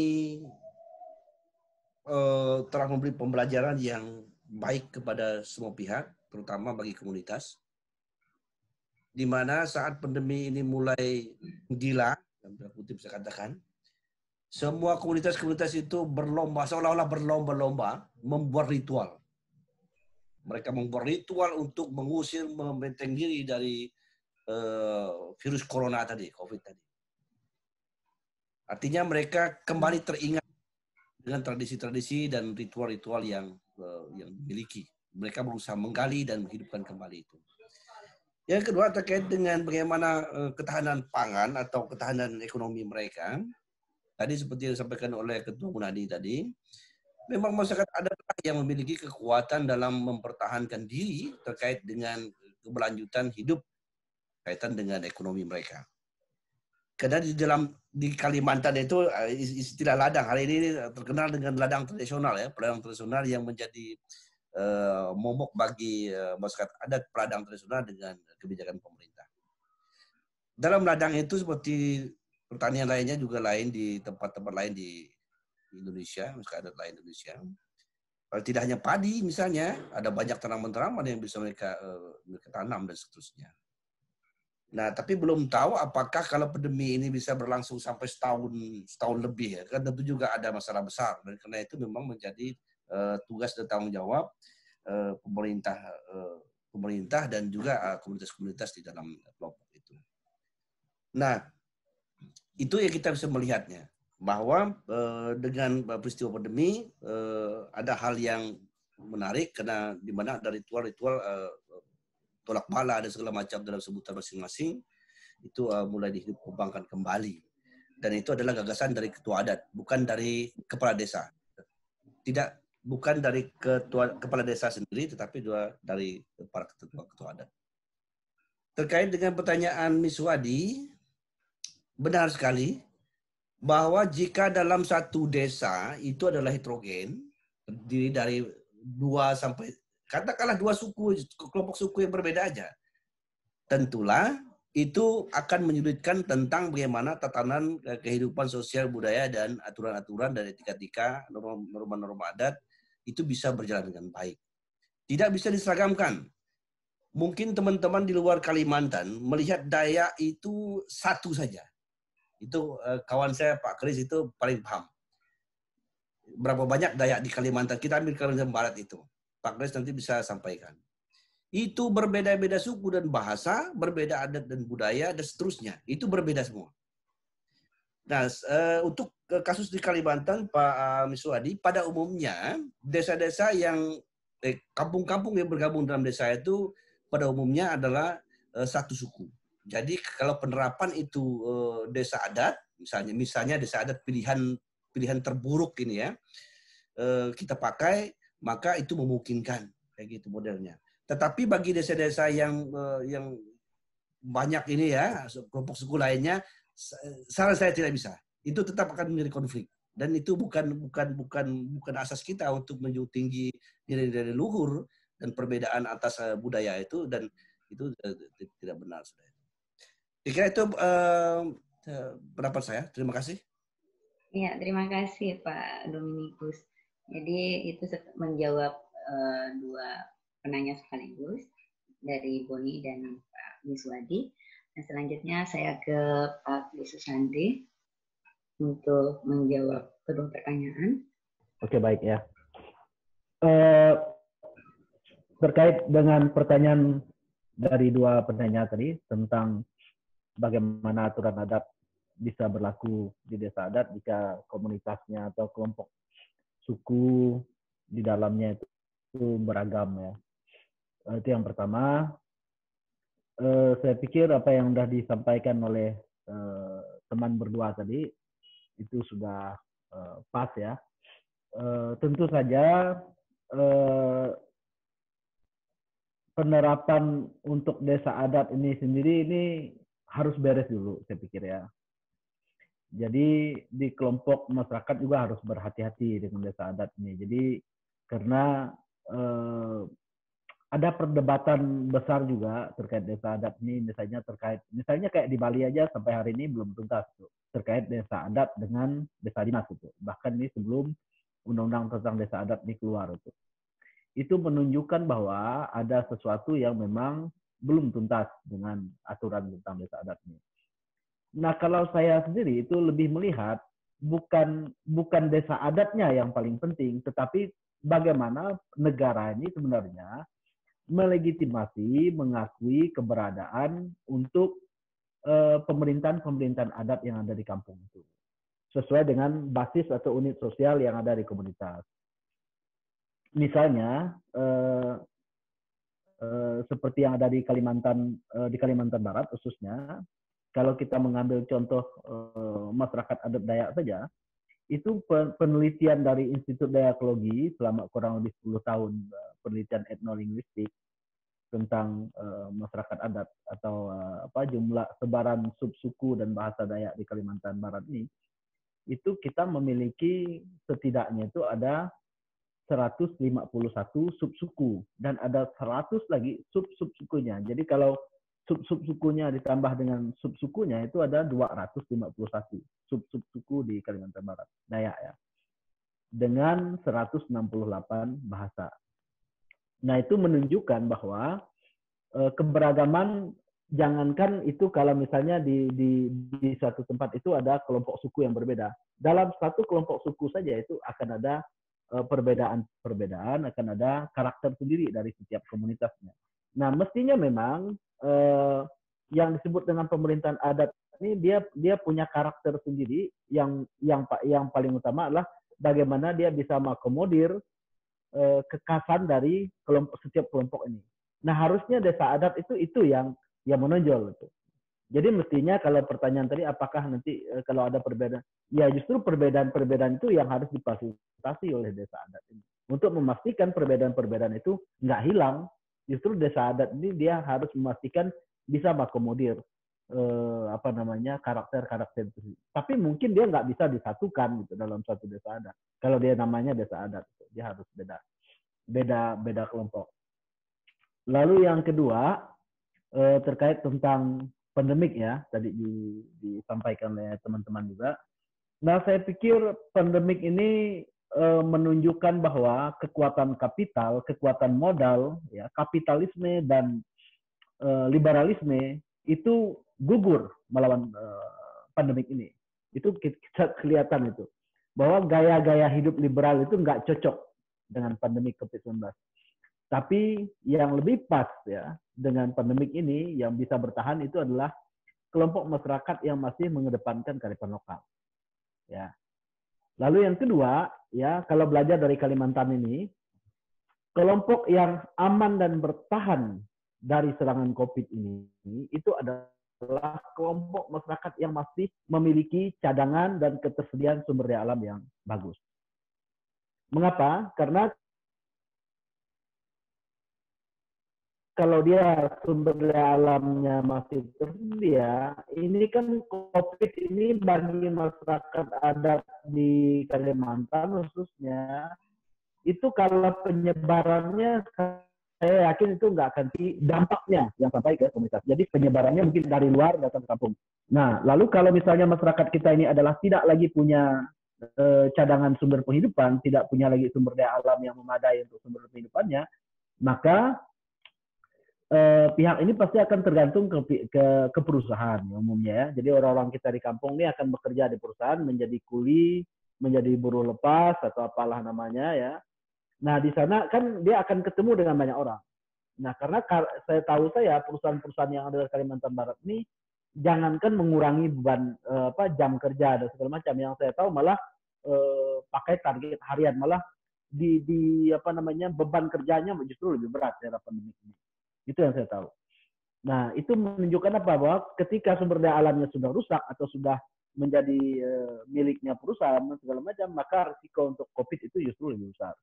Speaker 9: eh, telah memberi pembelajaran yang baik kepada semua pihak, terutama bagi komunitas. Di mana saat pandemi ini mulai gila, dalam kutip saya katakan, semua komunitas-komunitas itu berlomba, seolah-olah berlomba-lomba membuat ritual. Mereka membuat ritual untuk mengusir, membenteng diri dari eh, virus corona tadi, COVID tadi. Artinya mereka kembali teringat dengan tradisi-tradisi dan ritual-ritual yang eh, yang dimiliki. Mereka berusaha menggali dan menghidupkan kembali itu. Yang kedua terkait dengan bagaimana eh, ketahanan pangan atau ketahanan ekonomi mereka. Tadi seperti yang disampaikan oleh Ketua Munadi tadi, memang masyarakat adalah yang memiliki kekuatan dalam mempertahankan diri terkait dengan keberlanjutan hidup kaitan dengan ekonomi mereka. Karena di dalam di Kalimantan itu eh, istilah ladang hari ini terkenal dengan ladang tradisional ya, ladang tradisional yang menjadi eh, momok bagi eh, masyarakat adat peladang tradisional dengan kebijakan pemerintah. Dalam ladang itu seperti pertanian lainnya juga lain di tempat-tempat lain di Indonesia, masyarakat adat lain Indonesia. Kalau tidak hanya padi misalnya, ada banyak tanaman-tanaman yang bisa mereka, eh, mereka tanam dan seterusnya. Nah, tapi belum tahu apakah kalau pandemi ini bisa berlangsung sampai setahun setahun lebih ya. Kan tentu juga ada masalah besar dan karena itu memang menjadi eh, tugas dan tanggung jawab eh, pemerintah eh, pemerintah dan juga komunitas-komunitas di dalam kelompok itu. Nah, itu yang kita bisa melihatnya bahwa eh, dengan peristiwa pandemi eh, ada hal yang menarik karena di mana ada ritual-ritual eh, tolak bala dan segala macam dalam sebutan masing-masing itu uh, mulai dihidupkan kembali. Dan itu adalah gagasan dari ketua adat bukan dari kepala desa. Tidak bukan dari ketua kepala desa sendiri tetapi dua dari para ketua ketua adat. Terkait dengan pertanyaan Miswadi benar sekali bahwa jika dalam satu desa itu adalah heterogen terdiri dari dua sampai katakanlah dua suku kelompok suku yang berbeda aja tentulah itu akan menyulitkan tentang bagaimana tatanan eh, kehidupan sosial budaya dan aturan-aturan dari etika-etika norma-norma adat itu bisa berjalan dengan baik. Tidak bisa diseragamkan. Mungkin teman-teman di luar Kalimantan melihat Dayak itu satu saja. Itu eh, kawan saya Pak Kris itu paling paham. Berapa banyak Dayak di Kalimantan? Kita ambil Kalimantan Barat itu. Pak Kris nanti bisa sampaikan itu berbeda-beda suku dan bahasa, berbeda adat dan budaya, dan seterusnya. Itu berbeda semua. Nah, uh, untuk kasus di Kalimantan, Pak uh, Miswadi, pada umumnya desa-desa yang eh, kampung-kampung yang bergabung dalam desa itu pada umumnya adalah uh, satu suku. Jadi kalau penerapan itu uh, desa adat, misalnya misalnya desa adat pilihan pilihan terburuk ini ya, uh, kita pakai, maka itu memungkinkan kayak gitu modelnya. Tetapi bagi desa-desa yang uh, yang banyak ini ya, kelompok suku lainnya, saran saya tidak bisa. Itu tetap akan menjadi konflik. Dan itu bukan bukan bukan bukan asas kita untuk menjunjung tinggi nilai-nilai luhur dan perbedaan atas uh, budaya itu dan itu uh, tidak benar. Saya kira itu pendapat saya. Terima kasih.
Speaker 7: Ya, terima kasih Pak Dominikus. Jadi itu menjawab uh, dua penanya sekaligus dari Boni dan Pak Miswadi. Dan selanjutnya saya ke Pak Susanti untuk menjawab kedua pertanyaan.
Speaker 11: Oke baik ya. Uh, terkait dengan pertanyaan dari dua penanya tadi tentang bagaimana aturan adat bisa berlaku di desa adat jika komunitasnya atau kelompok suku di dalamnya itu beragam ya. Eh, itu yang pertama. Uh, saya pikir apa yang sudah disampaikan oleh uh, teman berdua tadi itu sudah pas ya. Tentu saja penerapan untuk desa adat ini sendiri ini harus beres dulu, saya pikir ya. Jadi di kelompok masyarakat juga harus berhati-hati dengan desa adat ini. Jadi karena eh, ada perdebatan besar juga terkait desa adat ini misalnya terkait misalnya kayak di Bali aja sampai hari ini belum tuntas tuh, terkait desa adat dengan desa dinas itu bahkan ini sebelum undang-undang tentang desa adat ini keluar itu itu menunjukkan bahwa ada sesuatu yang memang belum tuntas dengan aturan tentang desa adat ini. Nah kalau saya sendiri itu lebih melihat bukan bukan desa adatnya yang paling penting, tetapi bagaimana negara ini sebenarnya melegitimasi, mengakui keberadaan untuk uh, pemerintahan-pemerintahan adat yang ada di kampung itu. Sesuai dengan basis atau unit sosial yang ada di komunitas. Misalnya, uh, uh, seperti yang ada di Kalimantan, di Kalimantan Barat khususnya, kalau kita mengambil contoh uh, masyarakat adat Dayak saja, itu penelitian dari Institut Diakologi selama kurang lebih 10 tahun eh, penelitian etnolinguistik tentang uh, masyarakat adat atau uh, apa jumlah sebaran subsuku dan bahasa Dayak di Kalimantan Barat ini itu kita memiliki setidaknya itu ada 151 subsuku dan ada 100 lagi sub-subsukunya. Jadi kalau sub-sub sukunya ditambah dengan sub sukunya itu ada 251 sub-sub suku di Kalimantan Barat, Dayak ya. Dengan 168 bahasa. Nah, itu menunjukkan bahwa e, keberagaman jangankan itu kalau misalnya di, di di suatu tempat itu ada kelompok suku yang berbeda. Dalam satu kelompok suku saja itu akan ada perbedaan-perbedaan, akan ada karakter sendiri dari setiap komunitasnya. Nah, mestinya memang eh, yang disebut dengan pemerintahan adat ini dia dia punya karakter sendiri yang yang yang paling utama adalah bagaimana dia bisa mengakomodir eh, kekasan dari kelompok setiap kelompok ini. Nah harusnya desa adat itu itu yang yang menonjol itu. Jadi mestinya kalau pertanyaan tadi apakah nanti eh, kalau ada perbedaan, ya justru perbedaan-perbedaan itu yang harus difasilitasi oleh desa adat ini untuk memastikan perbedaan-perbedaan itu nggak hilang justru desa adat ini dia harus memastikan bisa mengakomodir eh, apa namanya karakter-karakter itu. Tapi mungkin dia nggak bisa disatukan gitu dalam satu desa adat. Kalau dia namanya desa adat, gitu. dia harus beda, beda, beda kelompok. Lalu yang kedua eh, terkait tentang pandemik ya tadi di, disampaikan oleh teman-teman juga. Nah saya pikir pandemik ini eh, menunjukkan bahwa kekuatan kapital, kekuatan modal, ya kapitalisme dan eh, liberalisme itu gugur melawan eh, pandemik ini. Itu kita kelihatan itu bahwa gaya-gaya hidup liberal itu nggak cocok dengan pandemi COVID-19. Tapi yang lebih pas ya dengan pandemik ini yang bisa bertahan itu adalah kelompok masyarakat yang masih mengedepankan kearifan lokal. Ya. Lalu yang kedua, ya kalau belajar dari Kalimantan ini, kelompok yang aman dan bertahan dari serangan COVID ini itu adalah kelompok masyarakat yang masih memiliki cadangan dan ketersediaan sumber daya alam yang bagus. Mengapa? Karena kalau dia sumber daya alamnya masih tersedia, ini kan COVID ini bagi masyarakat adat di Kalimantan khususnya, itu kalau penyebarannya saya yakin itu nggak akan dampaknya yang sampai ke komunitas. Jadi penyebarannya mungkin dari luar datang ke kampung. Nah, lalu kalau misalnya masyarakat kita ini adalah tidak lagi punya eh, cadangan sumber penghidupan, tidak punya lagi sumber daya alam yang memadai untuk sumber penghidupannya, maka eh, pihak ini pasti akan tergantung ke, ke, ke perusahaan umumnya ya. Jadi orang-orang kita di kampung ini akan bekerja di perusahaan menjadi kuli, menjadi buruh lepas atau apalah namanya ya. Nah di sana kan dia akan ketemu dengan banyak orang. Nah karena saya tahu saya perusahaan-perusahaan yang ada di Kalimantan Barat ini jangankan mengurangi beban eh, apa jam kerja dan segala macam yang saya tahu malah eh, pakai target harian malah di, di apa namanya beban kerjanya justru lebih berat dalam pandemi ini. Itu yang saya tahu. Nah, itu menunjukkan apa? Bahwa ketika sumber daya alamnya sudah rusak atau sudah menjadi uh, miliknya perusahaan segala macam, maka risiko untuk COVID itu justru lebih besar.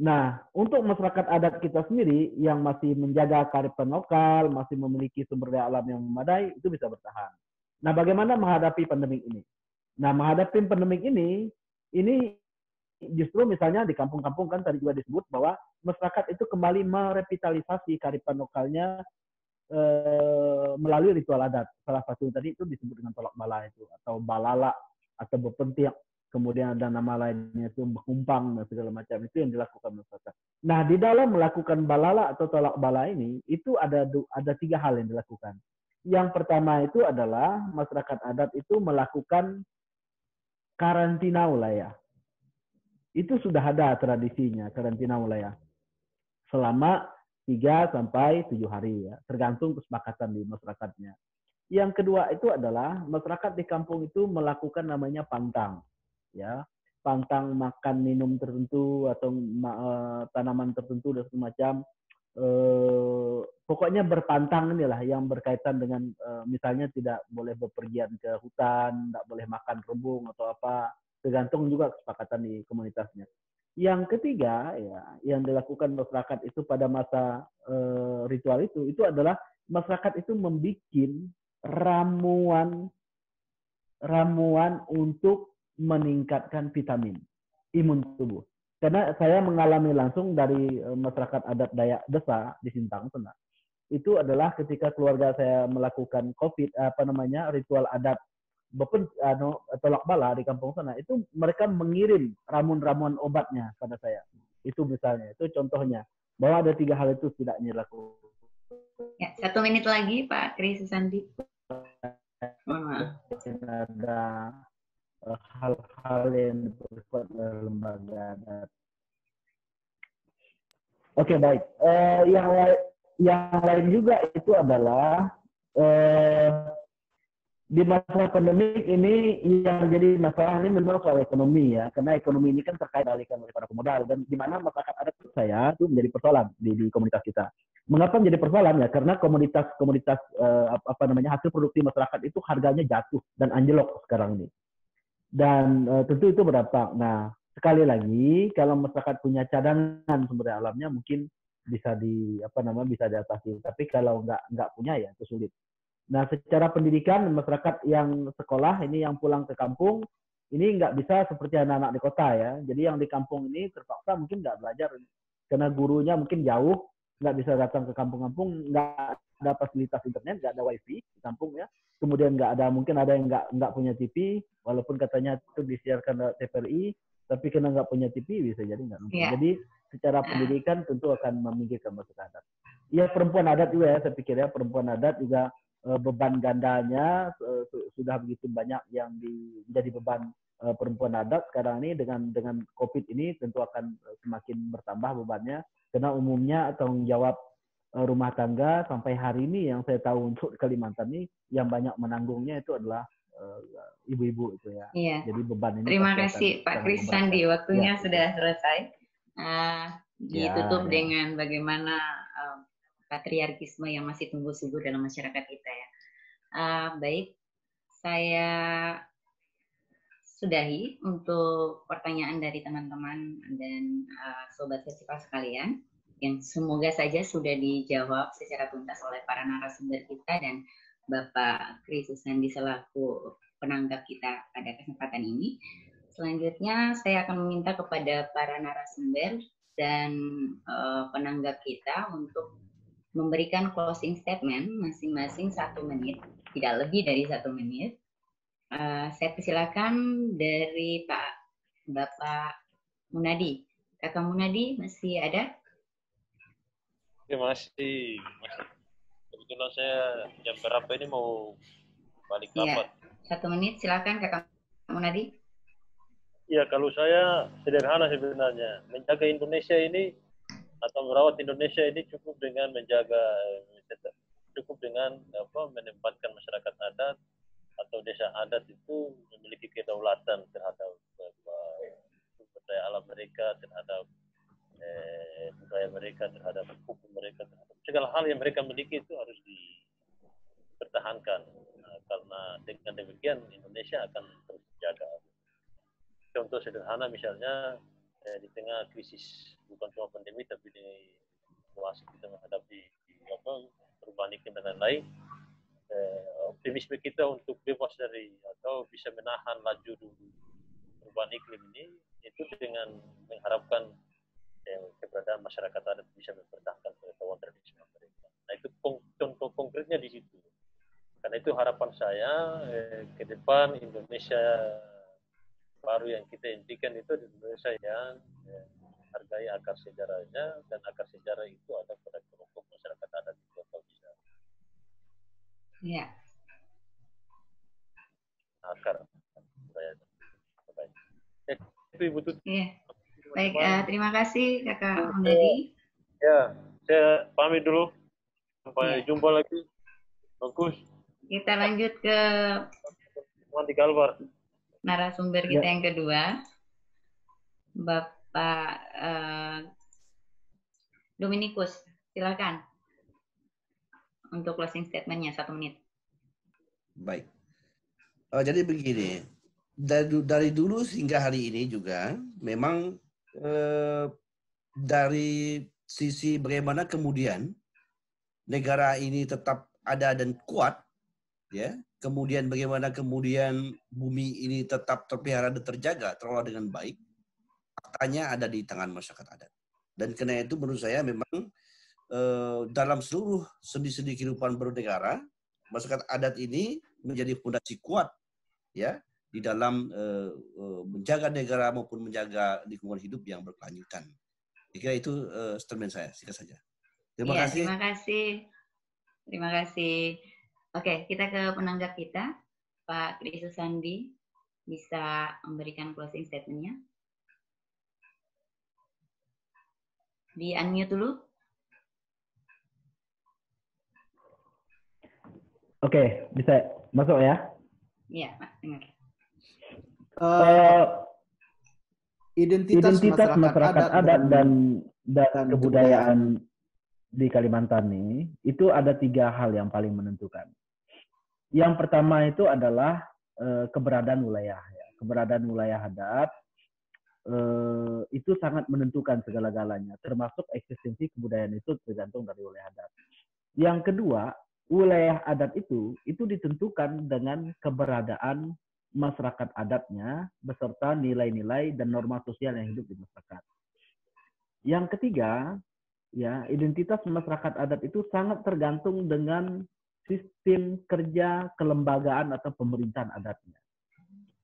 Speaker 11: Nah, untuk masyarakat adat kita sendiri yang masih menjaga kearifan lokal, masih memiliki sumber daya alam yang memadai, itu bisa bertahan. Nah, bagaimana menghadapi pandemi ini? Nah, menghadapi pandemi ini, ini justru misalnya di kampung-kampung kan tadi juga disebut bahwa masyarakat itu kembali merevitalisasi kearifan lokalnya e, melalui ritual adat. Salah satu tadi itu disebut dengan tolak bala itu atau balala atau berpentiak. Kemudian ada nama lainnya itu berkumpang dan segala macam itu yang dilakukan masyarakat. Nah di dalam melakukan balala atau tolak bala ini itu ada ada tiga hal yang dilakukan. Yang pertama itu adalah masyarakat adat itu melakukan karantina wilayah itu sudah ada tradisinya karantina wilayah selama 3 sampai 7 hari ya, tergantung kesepakatan di masyarakatnya. Yang kedua itu adalah masyarakat di kampung itu melakukan namanya pantang. Ya, pantang makan minum tertentu atau uh, tanaman tertentu dan semacam uh, pokoknya berpantang inilah yang berkaitan dengan uh, misalnya tidak boleh bepergian ke hutan, tidak boleh makan rebung atau apa, tergantung juga kesepakatan di komunitasnya. Yang ketiga ya yang dilakukan masyarakat itu pada masa e, ritual itu itu adalah masyarakat itu membuat ramuan ramuan untuk meningkatkan vitamin imun tubuh. Karena saya mengalami langsung dari eh, masyarakat adat Dayak Desa di Sintang sana. Itu adalah ketika keluarga saya melakukan COVID apa namanya ritual adat bepen anu tolak bala di kampung sana itu mereka mengirim ramuan-ramuan obatnya pada saya. Itu misalnya itu contohnya. Bahwa ada tiga hal itu tidak dilakukan.
Speaker 7: Ya satu menit lagi Pak Kris Sandi
Speaker 11: ada eh, hal-hal yang bersifat lembaga Oke baik. Uh, yang yang lain juga itu adalah uh, di masa pandemi ini yang jadi masalah ini memang soal ekonomi ya. Karena ekonomi ini kan terkait alihkan oleh para pemodal. Dan di mana masyarakat adat saya itu menjadi persoalan di, di komunitas kita. Mengapa menjadi persoalan ya? Karena komoditas-komoditas uh, apa namanya hasil produksi masyarakat itu harganya jatuh dan anjlok sekarang ini. Dan uh, tentu itu berdampak. Nah sekali lagi kalau masyarakat punya cadangan sumber alamnya mungkin bisa di apa namanya bisa diatasi. Tapi kalau nggak nggak punya ya itu sulit Nah, secara pendidikan masyarakat yang sekolah ini yang pulang ke kampung ini nggak bisa seperti anak-anak di kota ya. Jadi yang di kampung ini terpaksa mungkin nggak belajar karena gurunya mungkin jauh, nggak bisa datang ke kampung-kampung, nggak ada fasilitas internet, nggak ada wifi di kampung ya. Kemudian nggak ada, mungkin ada yang nggak nggak punya TV, walaupun katanya itu disiarkan lewat TVRI, tapi karena nggak punya TV bisa jadi nggak nonton.
Speaker 7: Iya.
Speaker 11: Jadi secara pendidikan tentu akan memikirkan masyarakat adat. Ya perempuan adat juga ya, saya pikir ya perempuan adat juga beban gandanya eh, su- sudah begitu banyak yang di, menjadi beban eh, perempuan adat sekarang ini dengan dengan COVID ini tentu akan eh, semakin bertambah bebannya karena umumnya tanggung jawab eh, rumah tangga sampai hari ini yang saya tahu untuk Kalimantan ini yang banyak menanggungnya itu adalah eh, ibu-ibu itu ya.
Speaker 7: Iya.
Speaker 11: Jadi beban ini
Speaker 7: Terima kasih Pak Kris. Sandi, waktunya
Speaker 11: Ya.
Speaker 7: sudah selesai. Ah, ditutup
Speaker 11: ya.
Speaker 7: dengan bagaimana patriarkisme yang masih tumbuh subur dalam masyarakat kita ya. Ah, baik, saya sudahi untuk pertanyaan dari teman-teman dan ah, sobat festival sekalian yang semoga saja sudah dijawab secara tuntas oleh para narasumber kita dan Bapak Kris Susandi selaku penanggap kita pada kesempatan ini. Selanjutnya saya akan meminta kepada para narasumber dan eh, penanggap kita untuk memberikan closing statement masing-masing satu menit, tidak lebih dari satu menit. Eh, saya persilakan dari Pak Bapak Munadi. Kakak Munadi masih ada?
Speaker 8: Terima kasih. Mas. Kebetulan saya jam berapa ini mau balik
Speaker 7: Iya,
Speaker 8: rapat.
Speaker 7: satu menit silakan Kakak Munadi.
Speaker 8: Iya, kalau saya sederhana sebenarnya. Menjaga Indonesia ini atau merawat Indonesia ini cukup dengan menjaga eh, cukup dengan apa menempatkan masyarakat adat atau desa adat itu memiliki kedaulatan terhadap eh, sumber daya alam mereka, terhadap eh, budaya mereka, terhadap hukum mereka, terhadap segala hal yang mereka miliki itu harus dipertahankan. Nah, karena dengan demikian Indonesia akan terus dijaga contoh sederhana misalnya eh, di tengah krisis bukan cuma pandemi tapi di situasi kita menghadapi apa perubahan iklim dan lain-lain eh, optimisme kita untuk bebas dari atau bisa menahan laju perubahan iklim ini itu dengan mengharapkan eh, keberadaan masyarakat adat bisa mempertahankan pengetahuan tradisional mereka. Nah itu contoh konkretnya di situ. Karena itu harapan saya eh, ke depan Indonesia baru yang kita impikan itu di Indonesia yang eh, hargai akar sejarahnya dan akar sejarah itu ada pada kelompok masyarakat adat di kota bisa
Speaker 7: Iya.
Speaker 8: akar budaya. Eh, itu Ibu Tuti.
Speaker 7: Iya. Baik, eh, terima kasih Kakak Munadi.
Speaker 8: Ya, saya pamit dulu. Sampai jumpa lagi. Bagus.
Speaker 7: Kita lanjut ke
Speaker 8: Nanti Kalbar.
Speaker 7: Narasumber kita
Speaker 8: Ya.
Speaker 7: yang kedua, Bapak eh, Dominikus. Silakan untuk closing statementnya satu menit.
Speaker 9: Baik. Eh, jadi begini, dari, dari dulu hingga hari ini juga memang eh, dari sisi bagaimana kemudian negara ini tetap ada dan kuat, ya. Kemudian bagaimana kemudian bumi ini tetap terpelihara dan terjaga, terolah dengan baik. Faktanya ada di tangan masyarakat adat. Dan karena itu menurut saya memang eh, dalam seluruh sendi-sendi kehidupan bernegara, masyarakat adat ini menjadi fondasi kuat ya di dalam eh, eh, menjaga negara maupun menjaga lingkungan hidup yang berkelanjutan. Kira itu eh, statement saya, singkat saja. Terima
Speaker 7: Iya,
Speaker 9: kasih.
Speaker 7: Terima kasih. Terima kasih. Oke, kita ke penanggap kita. Pak Krisus Sandi bisa memberikan closing statement-nya. Di unmute dulu.
Speaker 11: Oke, bisa masuk ya?
Speaker 7: Iya, Pak. Dengar.
Speaker 11: Eh,
Speaker 10: identitas,
Speaker 11: identitas masyarakat, adat, dan, dan
Speaker 10: dan
Speaker 11: kebudayaan di Kalimantan ini itu ada tiga hal yang paling menentukan. Yang pertama itu adalah eh, keberadaan wilayah. Ya. Keberadaan wilayah adat eh, itu sangat menentukan segala-galanya, termasuk eksistensi kebudayaan itu tergantung dari wilayah adat. Yang kedua, wilayah adat itu itu ditentukan dengan keberadaan masyarakat adatnya beserta nilai-nilai dan norma sosial yang hidup di masyarakat. Yang ketiga, ya identitas masyarakat adat itu sangat tergantung dengan sistem kerja kelembagaan atau pemerintahan adatnya.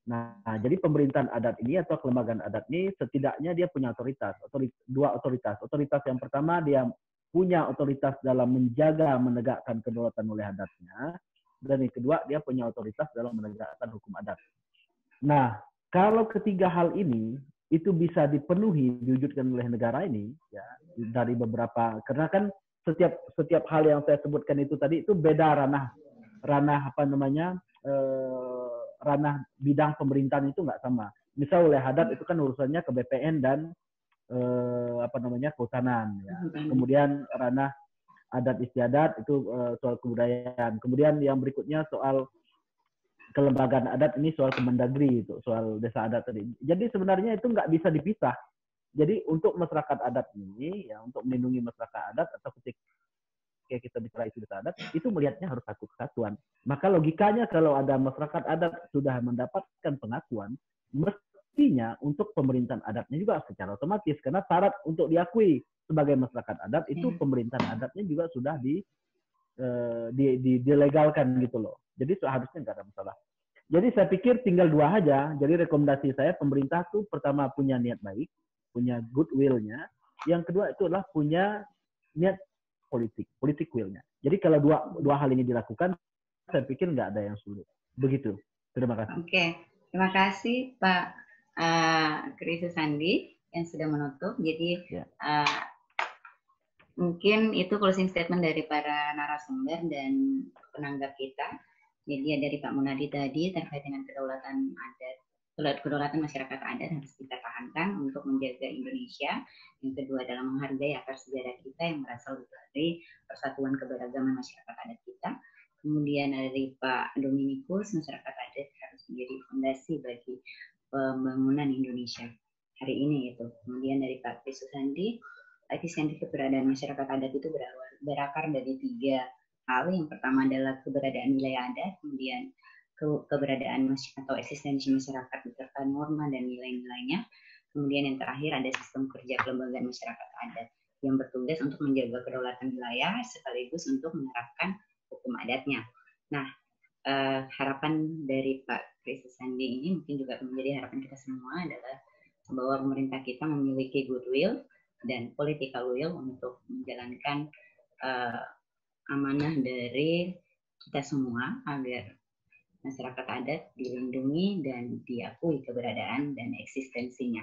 Speaker 11: Nah, jadi pemerintahan adat ini atau kelembagaan adat ini setidaknya dia punya otoritas, otoritas dua otoritas. Otoritas yang pertama dia punya otoritas dalam menjaga menegakkan kedaulatan oleh adatnya, dan yang kedua dia punya otoritas dalam menegakkan hukum adat. Nah, kalau ketiga hal ini itu bisa dipenuhi diwujudkan oleh negara ini ya dari beberapa karena kan setiap setiap hal yang saya sebutkan itu tadi itu beda ranah ranah apa namanya eh, ranah bidang pemerintahan itu nggak sama. Misal oleh adat itu kan urusannya ke BPN dan eh, apa namanya kehutanan. Ya. Kemudian ranah adat istiadat itu eh, soal kebudayaan. Kemudian yang berikutnya soal kelembagaan adat ini soal Kemendagri itu soal desa adat tadi. Jadi sebenarnya itu nggak bisa dipisah. Jadi untuk masyarakat adat ini ya untuk melindungi masyarakat adat atau ketika kayak kita bicara isu adat itu melihatnya harus satu kesatuan. Maka logikanya kalau ada masyarakat adat sudah mendapatkan pengakuan, mestinya untuk pemerintahan adatnya juga secara otomatis karena syarat untuk diakui sebagai masyarakat adat itu
Speaker 7: Hmm.
Speaker 11: pemerintahan adatnya juga sudah di eh, di, di dilegalkan gitu loh. Jadi seharusnya nggak ada masalah. Jadi saya pikir tinggal dua aja. Jadi rekomendasi saya pemerintah tuh pertama punya niat baik, punya goodwill-nya. Yang kedua itu adalah punya niat politik, politik will-nya. Jadi kalau dua dua hal ini dilakukan, saya pikir nggak ada yang sulit. Begitu. Terima kasih.
Speaker 7: Oke, terima kasih Pak uh, Sandi yang sudah menutup. Jadi
Speaker 11: Ya.
Speaker 7: uh, mungkin itu closing statement dari para narasumber dan penanggap kita. Jadi dari Pak Munadi tadi terkait dengan kedaulatan adat, kedaulatan masyarakat adat harus dipertahankan untuk menjaga Indonesia. Yang kedua adalah menghargai akar sejarah kita yang berasal dari persatuan keberagaman masyarakat adat kita. Kemudian dari Pak Dominikus, masyarakat adat harus menjadi fondasi bagi pembangunan Indonesia hari ini itu. Kemudian dari Pak Kris Susandi, efisiensi keberadaan masyarakat adat itu berakar dari tiga hal. Yang pertama adalah keberadaan wilayah adat, kemudian ke- keberadaan atau eksistensi masyarakat beserta norma dan nilai-nilainya. Kemudian yang terakhir ada sistem kerja kelembagaan masyarakat adat yang bertugas untuk menjaga kedaulatan wilayah sekaligus untuk menerapkan hukum adatnya. Nah, eh, harapan dari Pak Kris Sandi ini mungkin juga menjadi harapan kita semua adalah bahwa pemerintah kita memiliki goodwill dan political will untuk menjalankan eh, amanah dari kita semua agar masyarakat adat dilindungi dan diakui keberadaan dan eksistensinya.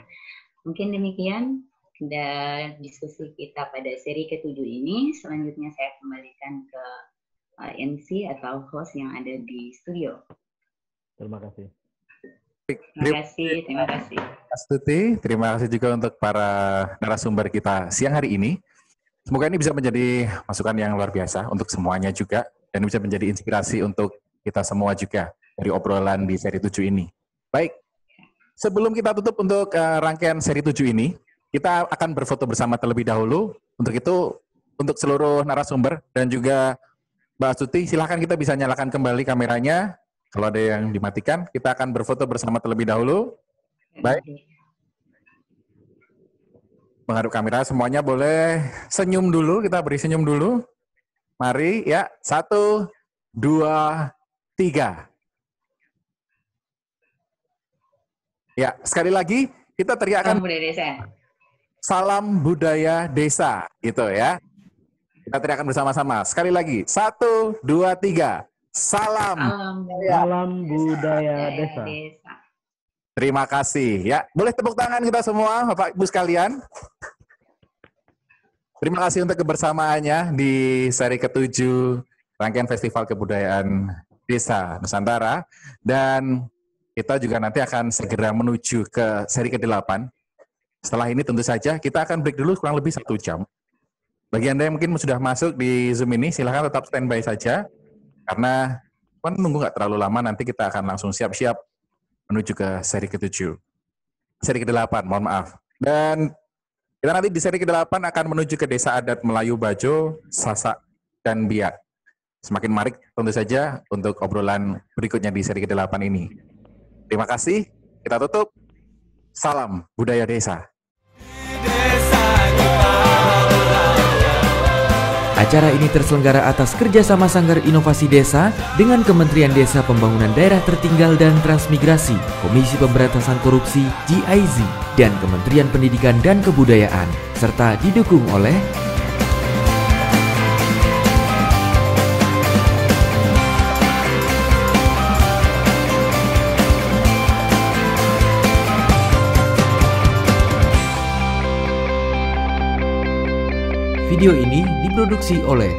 Speaker 7: Mungkin demikian dan diskusi kita pada seri ketujuh ini. Selanjutnya saya kembalikan ke uh, MC atau host yang ada di studio.
Speaker 11: Terima kasih.
Speaker 7: Terima kasih, terima kasih.
Speaker 2: Mas Tuti, terima kasih juga untuk para narasumber kita siang hari ini. Semoga ini bisa menjadi masukan yang luar biasa untuk semuanya juga dan bisa menjadi inspirasi untuk kita semua juga dari obrolan di seri 7 ini. Baik, sebelum kita tutup untuk eh, rangkaian seri 7 ini, kita akan berfoto bersama terlebih dahulu. Untuk itu, untuk seluruh narasumber dan juga Mbak Astuti, silahkan kita bisa nyalakan kembali kameranya. Kalau ada yang dimatikan, kita akan berfoto bersama terlebih dahulu. Baik. Menghadap kamera semuanya boleh senyum dulu, kita beri senyum dulu. Mari ya, satu, dua, tiga. Ya, sekali lagi kita teriakkan
Speaker 7: Salam budaya desa.
Speaker 2: salam budaya desa, gitu ya. Kita teriakkan bersama-sama. Sekali lagi, satu, dua, tiga. Salam.
Speaker 7: Salam
Speaker 11: budaya desa.
Speaker 7: desa.
Speaker 2: Terima kasih. Ya, boleh tepuk tangan kita semua, Bapak Ibu sekalian. Terima kasih untuk kebersamaannya di seri ketujuh rangkaian Festival Kebudayaan Desa Nusantara. Dan kita juga nanti akan segera menuju ke seri ke-8. Setelah ini tentu saja kita akan break dulu kurang lebih satu jam. Bagi Anda yang mungkin sudah masuk di Zoom ini, silahkan tetap standby saja. Karena kan nunggu nggak terlalu lama, nanti kita akan langsung siap-siap menuju ke seri ke-7. Seri ke-8, mohon maaf. Dan kita nanti di seri ke-8 akan menuju ke desa adat Melayu Bajo, Sasak, dan Biak. Semakin menarik tentu saja untuk obrolan berikutnya di seri ke-8 ini. Terima kasih, kita tutup. Salam budaya desa.
Speaker 1: Acara ini terselenggara atas kerjasama Sanggar Inovasi Desa dengan Kementerian Desa Pembangunan Daerah Tertinggal dan Transmigrasi, Komisi Pemberantasan Korupsi GIZ, dan Kementerian Pendidikan dan Kebudayaan, serta didukung oleh Video ini diproduksi oleh